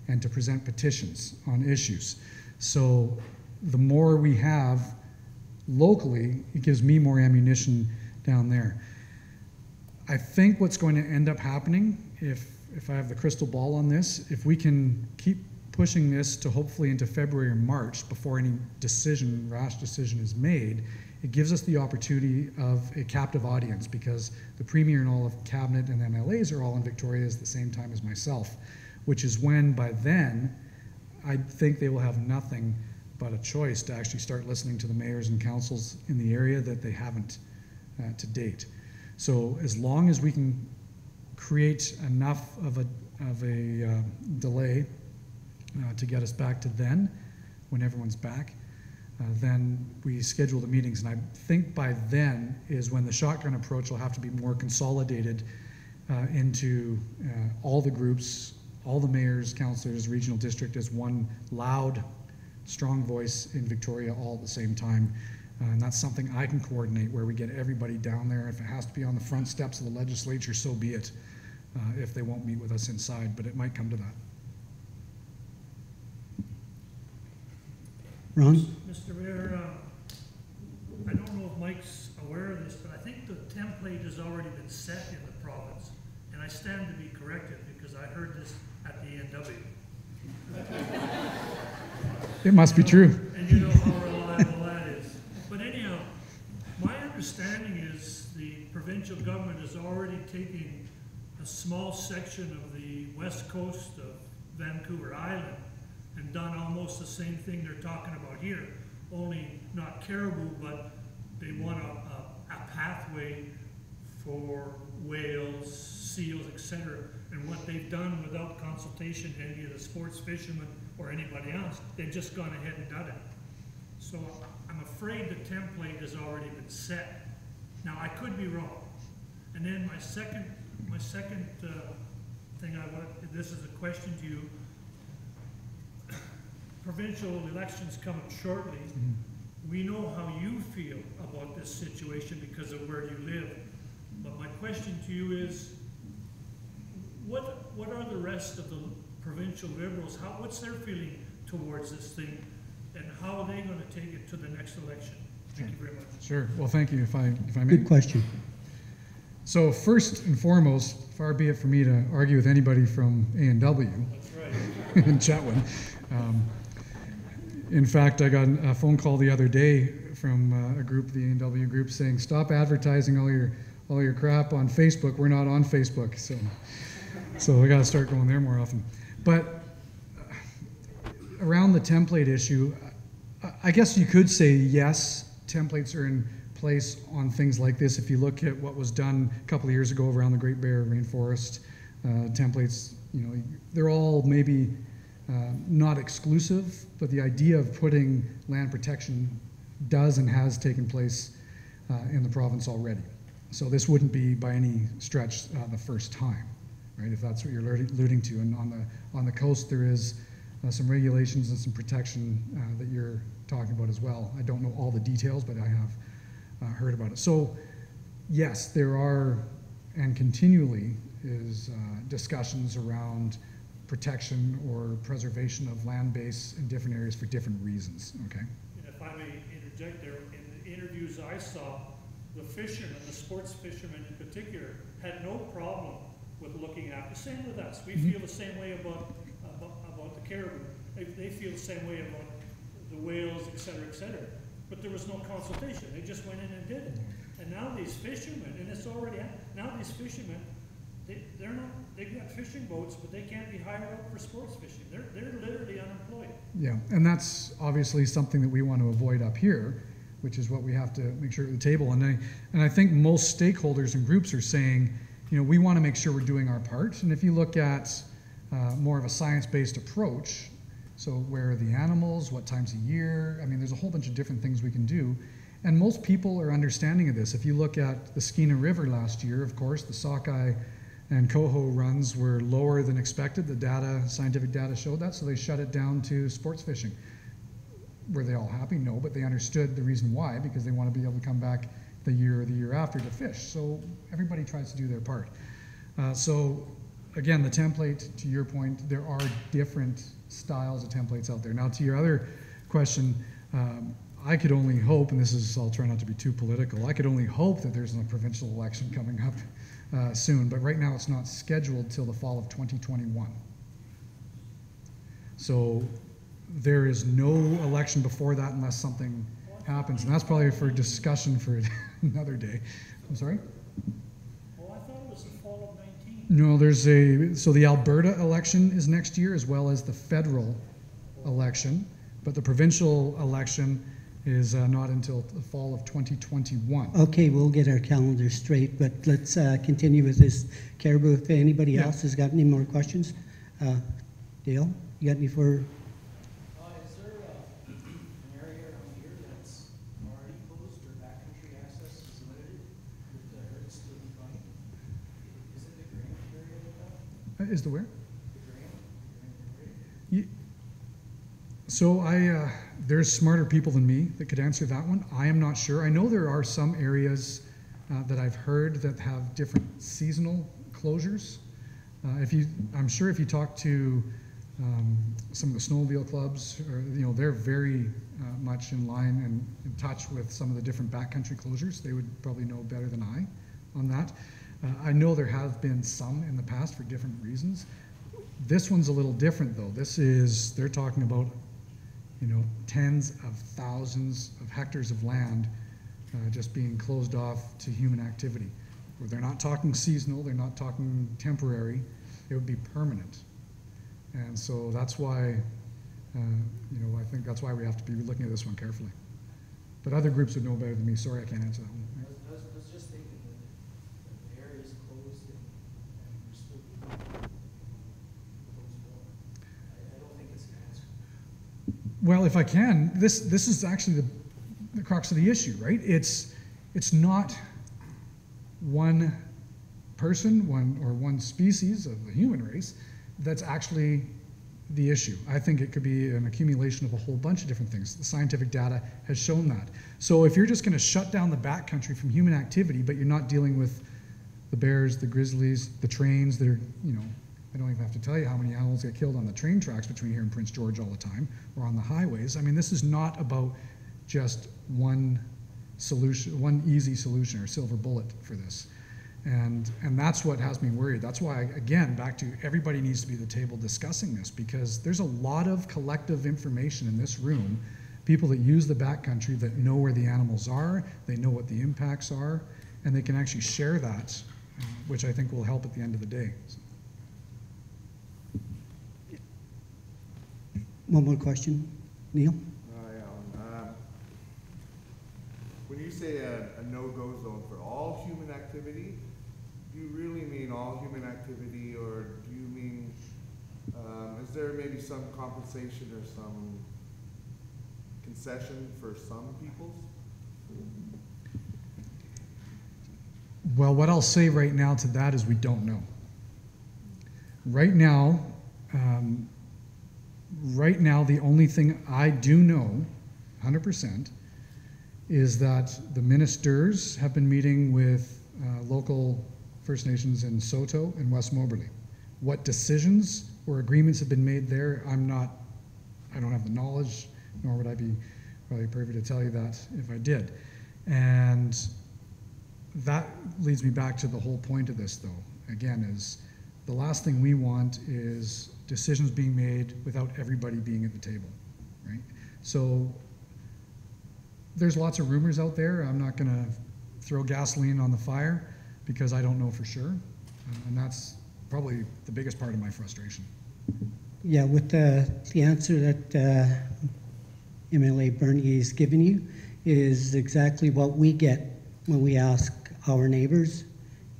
and to present petitions on issues. So the more we have locally, it gives me more ammunition down there. I think what's going to end up happening, if, if I have the crystal ball on this, if we can keep pushing this to hopefully into February or March before any decision, rash decision is made, it gives us the opportunity of a captive audience because the Premier and all of Cabinet and MLAs are all in Victoria at the same time as myself, which is when by then I think they will have nothing but a choice to actually start listening to the mayors and councils in the area that they haven't uh, to date. So as long as we can create enough of a, of a uh, delay uh, to get us back to then, when everyone's back, uh, then we schedule the meetings. And I think by then is when the shotgun approach will have to be more consolidated uh, into uh, all the groups, all the mayors, councillors, regional district as one loud, strong voice in Victoria all at the same time. Uh, and that's something I can coordinate where we get everybody down there. If it has to be on the front steps of the legislature, so be it. Uh, if they won't meet with us inside, but it might come to that. Ron? Mr. Mayor, uh, I don't know if Mike's aware of this, but I think the template has already been set in the province. And I stand to be corrected because I heard this at the A and W. It must be true. And you know how reliable that is. But anyhow, my understanding is the provincial government is already taking a small section of the west coast of Vancouver Island and done almost the same thing they're talking about here, only not caribou, but they want a, a, a pathway for whales, seals, etc. And what they've done without consultation to any of the sports fishermen or anybody else, they've just gone ahead and done it. So I'm afraid the template has already been set. Now, I could be wrong. And then my second, my second uh, thing I want, this is a question to you. Provincial elections coming shortly. We know how you feel about this situation because of where you live. But my question to you is, what, what are the rest of the provincial liberals, how, what's their feeling towards this thing? And how are they gonna take it to the next election? Thank you very much. Sure. Well, thank you, if I, if I may. Good question. So first and foremost, far be it for me to argue with anybody from A and W That's right. [laughs] in Chetwynd. Um, in fact, I got a phone call the other day from uh, a group, the A and W group, saying, "Stop advertising all your all your crap on Facebook. We're not on Facebook." So, so we got to start going there more often. But around the template issue, I- I guess you could say yes, templates are in place on things like this. If you look at what was done a couple of years ago around the Great Bear Rainforest, uh, templates, you know, they're all maybe uh, not exclusive, but the idea of putting land protection does and has taken place uh, in the province already. So this wouldn't be by any stretch uh, the first time, right? If that's what you're alluding to. And on the on the coast, there is uh, some regulations and some protection uh, that you're talking about as well. I don't know all the details, but I have uh, heard about it. So yes, there are and continually is discussions around protection or preservation of land base in different areas for different reasons. Okay. And if I may interject there, in the interviews I saw, the fishermen, the sports fishermen in particular, had no problem with looking after, same with us. We mm-hmm. feel the same way about, about, about the caribou. They, they feel the same way about the whales, et cetera, et cetera. But there was no consultation. They just went in and did it. Mm-hmm. And now these fishermen, and it's already, now these fishermen, they, they're not, they've got fishing boats, but they can't be hired out for sports fishing. They're, they're literally unemployed. Yeah, and that's obviously something that we want to avoid up here, which is what we have to make sure at the table. And I, and I think most stakeholders and groups are saying, you know, we want to make sure we're doing our part. And if you look at uh, more of a science-based approach, so where are the animals, what times a year? I mean, there's a whole bunch of different things we can do. And most people are understanding of this. If you look at the Skeena River last year, of course, the sockeye and coho runs were lower than expected. The data, scientific data showed that, so they shut it down to sports fishing. Were they all happy? No, but they understood the reason why, because they want to be able to come back the year or the year after to fish. So everybody tries to do their part. Uh, so again, the template, to your point, there are different styles of templates out there. Now, to your other question, um, I could only hope, and this is, I'll try not to be too political, I could only hope that there's a provincial election coming up uh, soon, but right now it's not scheduled till the fall of 2021. So there is no election before that unless something happens, and that's probably for discussion for [laughs] another day. I'm sorry? Oh, I thought it was the fall of nineteen. No, there's a, so the Alberta election is next year as well as the federal election, but the provincial election is uh, not until the fall of 2021. Okay, we'll get our calendar straight, but let's uh, continue with this Caribou. If anybody Yeah. else has got any more questions? Uh, Dale, you got any for, Uh, is there uh, an area around here that's already closed where backcountry access is limited with the herds still fine? Is it the Graham area like that? Is the where? The Graham? Graham area? So I, uh, there's smarter people than me that could answer that one. I am not sure. I know there are some areas uh, that I've heard that have different seasonal closures. Uh, if you, I'm sure if you talk to um, some of the snowmobile clubs, or you know, they're very uh, much in line and in touch with some of the different backcountry closures. They would probably know better than I on that. Uh, I know there have been some in the past for different reasons. This one's a little different though. This is, they're talking about, you know, tens of thousands of hectares of land uh, just being closed off to human activity. Where they're not talking seasonal, they're not talking temporary, it would be permanent. And so that's why, uh, you know, I think that's why we have to be looking at this one carefully. But other groups would know better than me. Sorry, I can't answer that one. I was, I was- I was just thinking that that the area is closed and, and we're still being closed more. I, I don't think it's an answer. Well, if I can, this, this is actually the, the crux of the issue, right? It's, it's not one person, one, or one species of the human race that's actually the issue. I think it could be an accumulation of a whole bunch of different things. The scientific data has shown that. So if you're just going to shut down the backcountry from human activity, but you're not dealing with the bears, the grizzlies, the trains that are, you know, I don't even have to tell you how many animals get killed on the train tracks between here and Prince George all the time, or on the highways. I mean, this is not about just one solution, one easy solution or silver bullet for this. And, and that's what has me worried. That's why, again, back to everybody needs to be at the table discussing this because there's a lot of collective information in this room. People that use the backcountry that know where the animals are, they know what the impacts are, and they can actually share that, uh, which I think will help at the end of the day. One more question? Neil? Hi, Alan. Um, When you say a, a no-go zone for all human activity, do you really mean all human activity, or do you mean, um, is there maybe some compensation or some concession for some peoples? Well, what I'll say right now to that is we don't know. Right now, um, right now, the only thing I do know, 100%, is that the ministers have been meeting with uh, local First Nations in Saulteau and West Moberly. What decisions or agreements have been made there, I'm not, I don't have the knowledge, nor would I be probably privy to tell you that if I did. And that leads me back to the whole point of this, though. Again, is the last thing we want is decisions being made without everybody being at the table, right? So there's lots of rumors out there. I'm not going to throw gasoline on the fire because I don't know for sure, uh, and that's probably the biggest part of my frustration. Yeah, with the, the answer that uh, MLA Bernier has given you is exactly what we get when we ask our neighbors,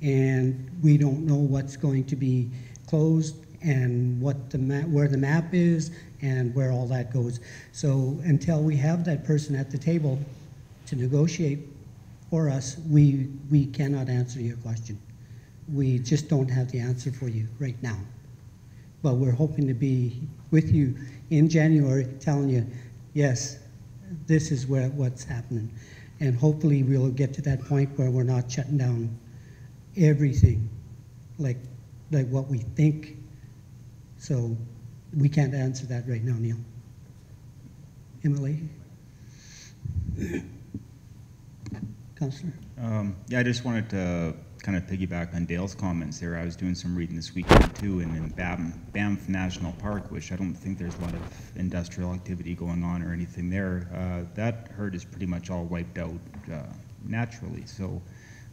and we don't know what's going to be closed and what the where the map is and where all that goes. So until we have that person at the table to to negotiate for us, we, we cannot answer your question. We just don't have the answer for you right now. But we're hoping to be with you in January, telling you, yes, this is where, what's happening. And hopefully we'll get to that point where we're not shutting down everything like, like what we think. So we can't answer that right now, Neil. Emily? Counselor? Um, yeah, I just wanted to kind of piggyback on Dale's comments there. I was doing some reading this weekend too, and in Banff, Banff National Park, which I don't think there's a lot of industrial activity going on or anything there, uh, that herd is pretty much all wiped out uh, naturally. So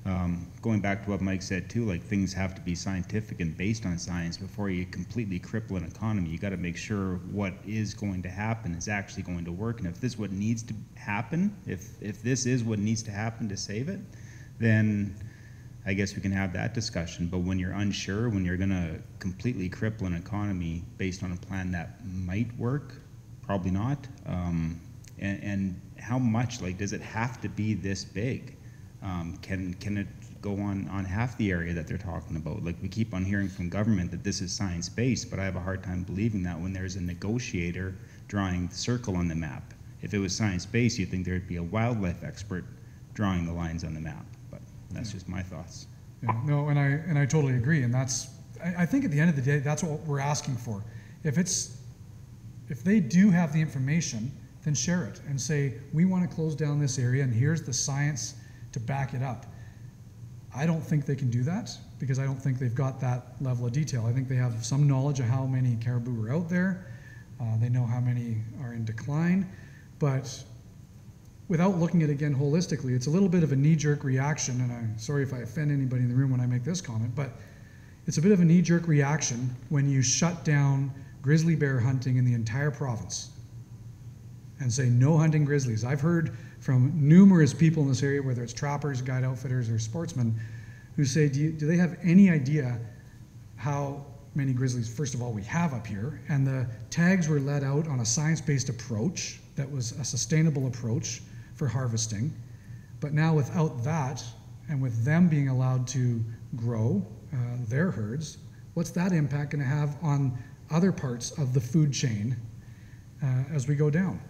um, going back to what Mike said too, like things have to be scientific and based on science before you completely cripple an economy. You got to make sure what is going to happen is actually going to work. And if this is what needs to happen, if if this is what needs to happen to save it, then I guess we can have that discussion. But when you're unsure, when you're going to completely cripple an economy based on a plan that might work, probably not. Um, and, and how much? Like, does it have to be this big? Um, can can it go on on half the area that they're talking about? Like we keep on hearing from government that this is science based, but I have a hard time believing that when there's a negotiator drawing the circle on the map. If it was science based, you'd think there'd be a wildlife expert drawing the lines on the map. But that's just my thoughts. Yeah, no, and I and I totally agree, and that's I, I think at the end of the day, that's what we're asking for. If it's if they do have the information, then share it and say we want to close down this area, and here's the science to back it up. I don't think they can do that because I don't think they've got that level of detail. I think they have some knowledge of how many caribou are out there. Uh, they know how many are in decline, but without looking at it again holistically, it's a little bit of a knee-jerk reaction, and I'm sorry if I offend anybody in the room when I make this comment, but it's a bit of a knee-jerk reaction when you shut down grizzly bear hunting in the entire province and say no hunting grizzlies. I've heard from numerous people in this area, whether it's trappers, guide outfitters, or sportsmen, who say, do, you, do they have any idea how many grizzlies, first of all, we have up here? And the tags were let out on a science based approach that was a sustainable approach for harvesting. But now, without that, and with them being allowed to grow uh, their herds, what's that impact going to have on other parts of the food chain uh, as we go down?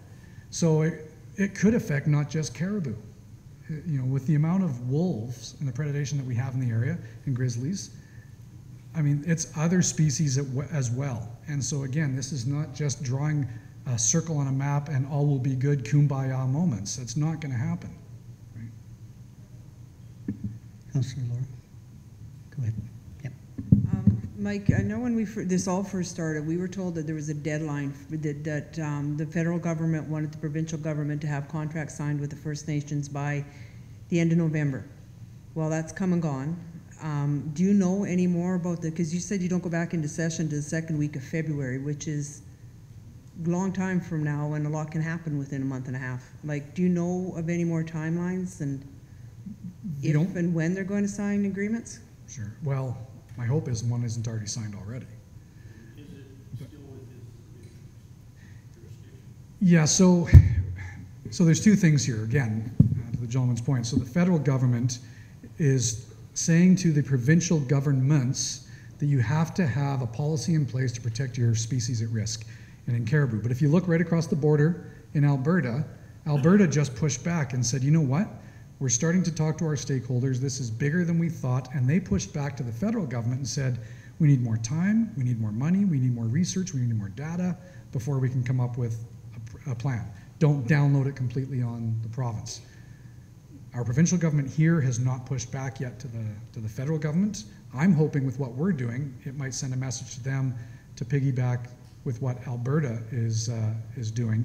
So it, it could affect not just caribou. Uh, You know, with the amount of wolves and the predation that we have in the area and grizzlies, I mean, it's other species as well. And so again, this is not just drawing a circle on a map and all will be good kumbaya moments. It's not going to happen. Counselor Laura? Go ahead. Mike, I know when we, this all first started, we were told that there was a deadline, that, that um, the federal government wanted the provincial government to have contracts signed with the First Nations by the end of November. Well, that's come and gone. Um, Do you know any more about that? because you said you don't go back into session to the second week of February, which is a long time from now, and a lot can happen within a month and a half. Like, do you know of any more timelines and You if don't- and when they're going to sign agreements? Sure. Well, my hope is one isn't already signed already. Is it still with jurisdiction? Yeah, so, so there's two things here, again, uh, to the gentleman's point. So the federal government is saying to the provincial governments that you have to have a policy in place to protect your species at risk, and in caribou. But if you look right across the border in Alberta, Alberta just pushed back and said, you know what? We're starting to talk to our stakeholders. This is bigger than we thought. And they pushed back to the federal government and said, we need more time, we need more money, we need more research, we need more data before we can come up with a, a plan. Don't download it completely on the province. Our provincial government here has not pushed back yet to the, to the federal government. I'm hoping with what we're doing, it might send a message to them to piggyback with what Alberta is, uh, is doing.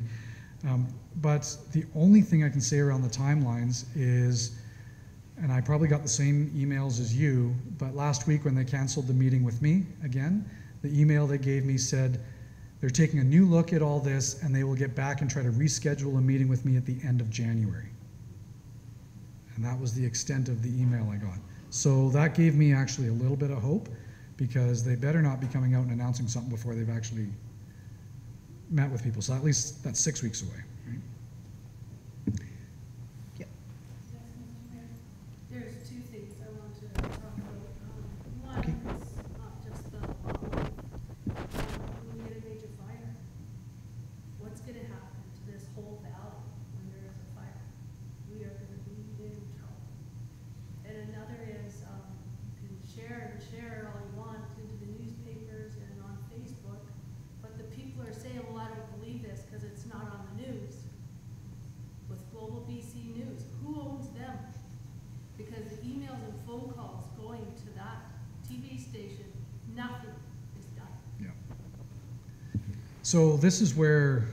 Um, but the only thing I can say around the timelines is, and I probably got the same emails as you, but last week when they canceled the meeting with me again, the email they gave me said they're taking a new look at all this and they will get back and try to reschedule a meeting with me at the end of January. And that was the extent of the email I got. So that gave me actually a little bit of hope because they better not be coming out and announcing something before they've actually met with people. So at least that's six weeks away. Right? two things I want to talk about. Um, One Okay. is not just the, um, when we get a major fire, what's gonna happen to this whole valley when there is a fire? We are gonna be in trouble. And another is, um, you can share and share all you want into the newspapers and on Facebook, but the people are saying, well, I don't believe this because it's not on the news. With Global BC News, who owns them? Because the emails and phone calls going to that TV station, nothing is done. Yeah. So this is where,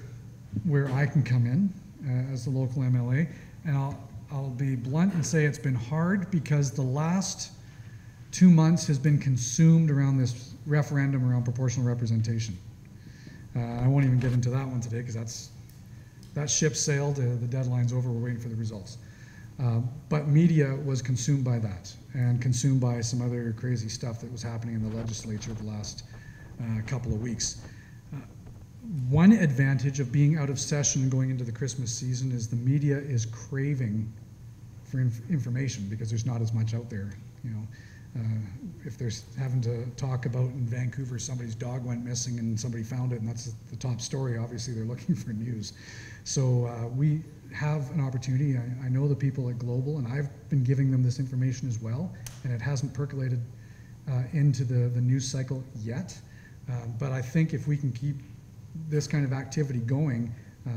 where I can come in uh, as the local MLA, and I'll, I'll be blunt and say it's been hard because the last two months has been consumed around this referendum around proportional representation. Uh, I won't even get into that one today because that's, that ship sailed, uh, the deadline's over, we're waiting for the results. Uh, but media was consumed by that and consumed by some other crazy stuff that was happening in the legislature the last uh, couple of weeks. One advantage of being out of session and going into the Christmas season is the media is craving for inf- information because there's not as much out there. You know, uh, if they're having to talk about in Vancouver somebody's dog went missing and somebody found it and that's the top story, obviously they're [laughs] looking for news. So uh, we have an opportunity. I, I know the people at Global and I've been giving them this information as well, and it hasn't percolated uh, into the, the news cycle yet. Uh, but I think if we can keep this kind of activity going, uh,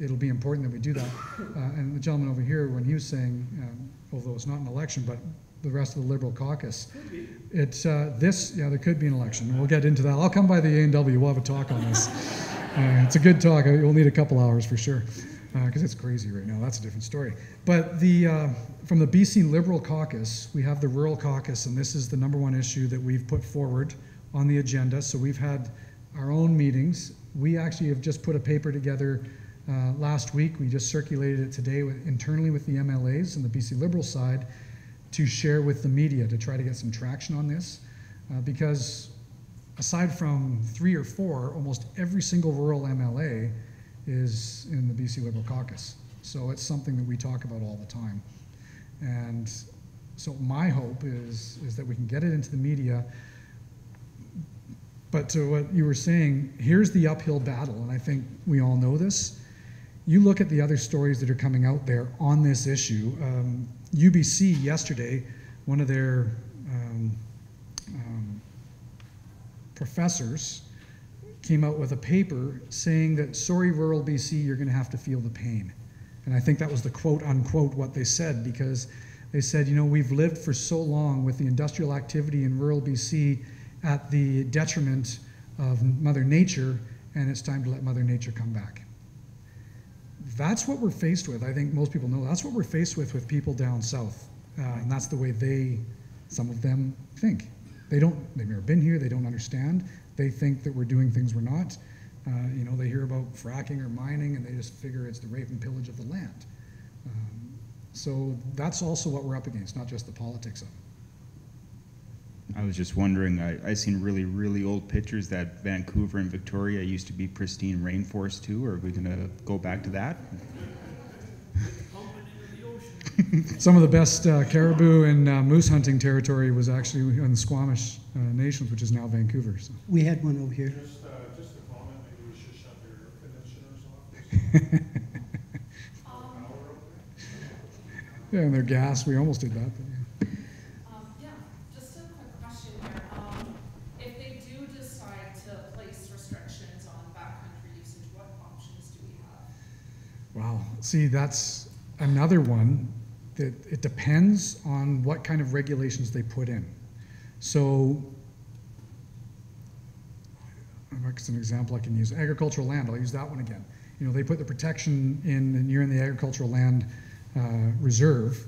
it'll be important that we do that. Uh, and the gentleman over here, when he was saying, um, although it's not an election, but the rest of the Liberal caucus, it's uh, this, yeah, there could be an election. We'll get into that. I'll come by the A&W. We'll have a talk on this. [laughs] Uh, it's a good talk. We'll need a couple hours for sure because it's crazy right now. That's a different story. But the uh, from the BC Liberal Caucus, we have the Rural Caucus, and this is the number one issue that we've put forward on the agenda. So we've had our own meetings. We actually have just put a paper together uh, last week. We just circulated it today with, internally with the MLAs and the BC Liberal side to share with the media to try to get some traction on this. Uh, because aside from three or four, almost every single rural MLA is in the BC Liberal Caucus. So it's something that we talk about all the time. And so my hope is, is that we can get it into the media. But to what you were saying, here's the uphill battle, and I think we all know this. You look at the other stories that are coming out there on this issue. Um, UBC yesterday, one of their um, um, professors came out with a paper saying that, sorry, rural BC, you're going to have to feel the pain. And I think that was the quote unquote what they said because they said, you know, we've lived for so long with the industrial activity in rural BC at the detriment of Mother Nature, and it's time to let Mother Nature come back. That's what we're faced with. I think most people know that's what we're faced with with people down south. Uh, and that's the way they, some of them, think. They don't, they've never been here, they don't understand. They think that we're doing things we're not. Uh, you know, they hear about fracking or mining and they just figure it's the rape and pillage of the land. Um, so that's also what we're up against, not just the politics of it. I was just wondering, I, I seen really, really old pictures that Vancouver and Victoria used to be pristine rainforest too. Are we gonna go back to that? [laughs] Some of the best uh, caribou and uh, moose hunting territory was actually in the Squamish uh, Nations, which is now Vancouver. So. We had one over here. Just, uh, just a comment, maybe we should shut their conditioners off. Yeah, and their gas, we almost did that. But, yeah. Um, yeah, just a quick question here. Um, if they do decide to place restrictions on backcountry usage, what options do we have? Wow. See, that's another one that it depends on what kind of regulations they put in. So, what's an example I can use? Agricultural land, I'll use that one again. You know, they put the protection in, and you're in the agricultural land uh, reserve,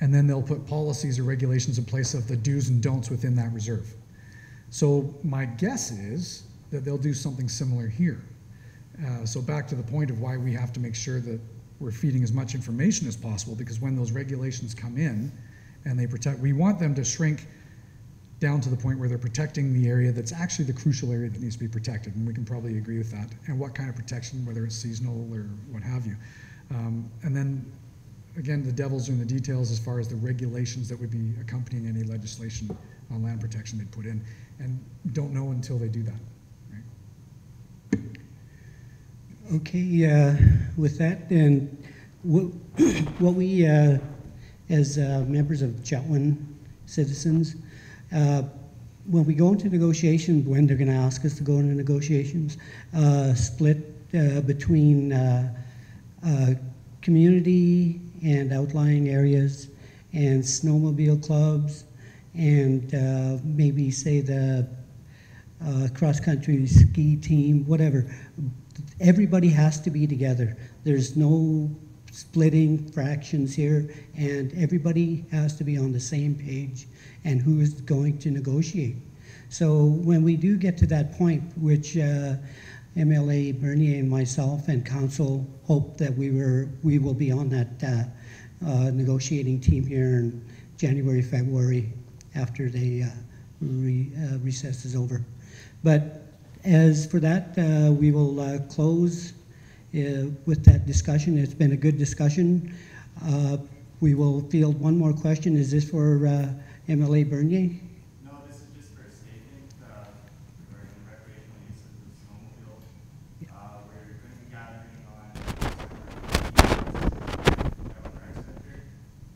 and then they'll put policies or regulations in place of the do's and don'ts within that reserve. So, my guess is that they'll do something similar here. Uh, so back to the point of why we have to make sure that we're feeding as much information as possible because when those regulations come in and they protect, we want them to shrink down to the point where they're protecting the area that's actually the crucial area that needs to be protected, and we can probably agree with that. And what kind of protection, whether it's seasonal or what have you. Um, and then again, the devil's in the details as far as the regulations that would be accompanying any legislation on land protection they'd put in, and don't know until they do that. Okay, uh, with that, then, [clears throat] what we, uh, as uh, members of Chetwynd citizens, uh, when we go into negotiations, when they're going to ask us to go into negotiations, uh, split uh, between community and outlying areas and snowmobile clubs and maybe say the cross-country ski team, whatever. Everybody has to be together. There's no splitting fractions here, and everybody has to be on the same page and who is going to negotiate. So when we do get to that point, which uh, MLA Bernier and myself and council hope that we were, we will be on that uh, uh, negotiating team here in January, February, after the uh, re- uh, recess is over. But as for that, uh, we will uh, close uh, with that discussion. It's been a good discussion. Uh, We will field one more question. Is this for uh, MLA Bernier? No, this is just for a statement, regarding recreational use of the snowmobile. Uh, we're going to be gathering on rec center,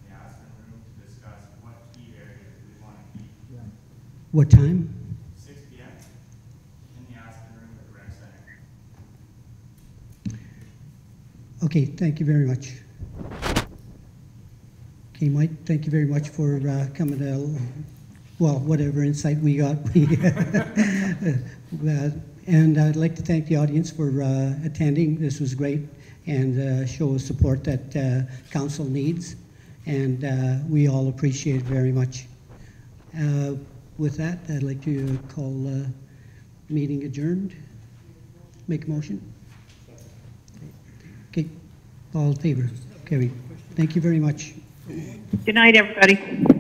the Aspen room to discuss what key areas we want to keep. What time? Six P M in the Aspen room at the rec center. Okay, thank you very much. Okay, Mike, thank you very much for uh, coming to, well, whatever insight we got. [laughs] Uh, And I'd like to thank the audience for uh, attending. This was great and uh, show of support that uh, council needs, and uh, we all appreciate it very much. With that, I'd like to call meeting adjourned. Make a motion? All in favor? Carried. Thank you very much. Good night, everybody.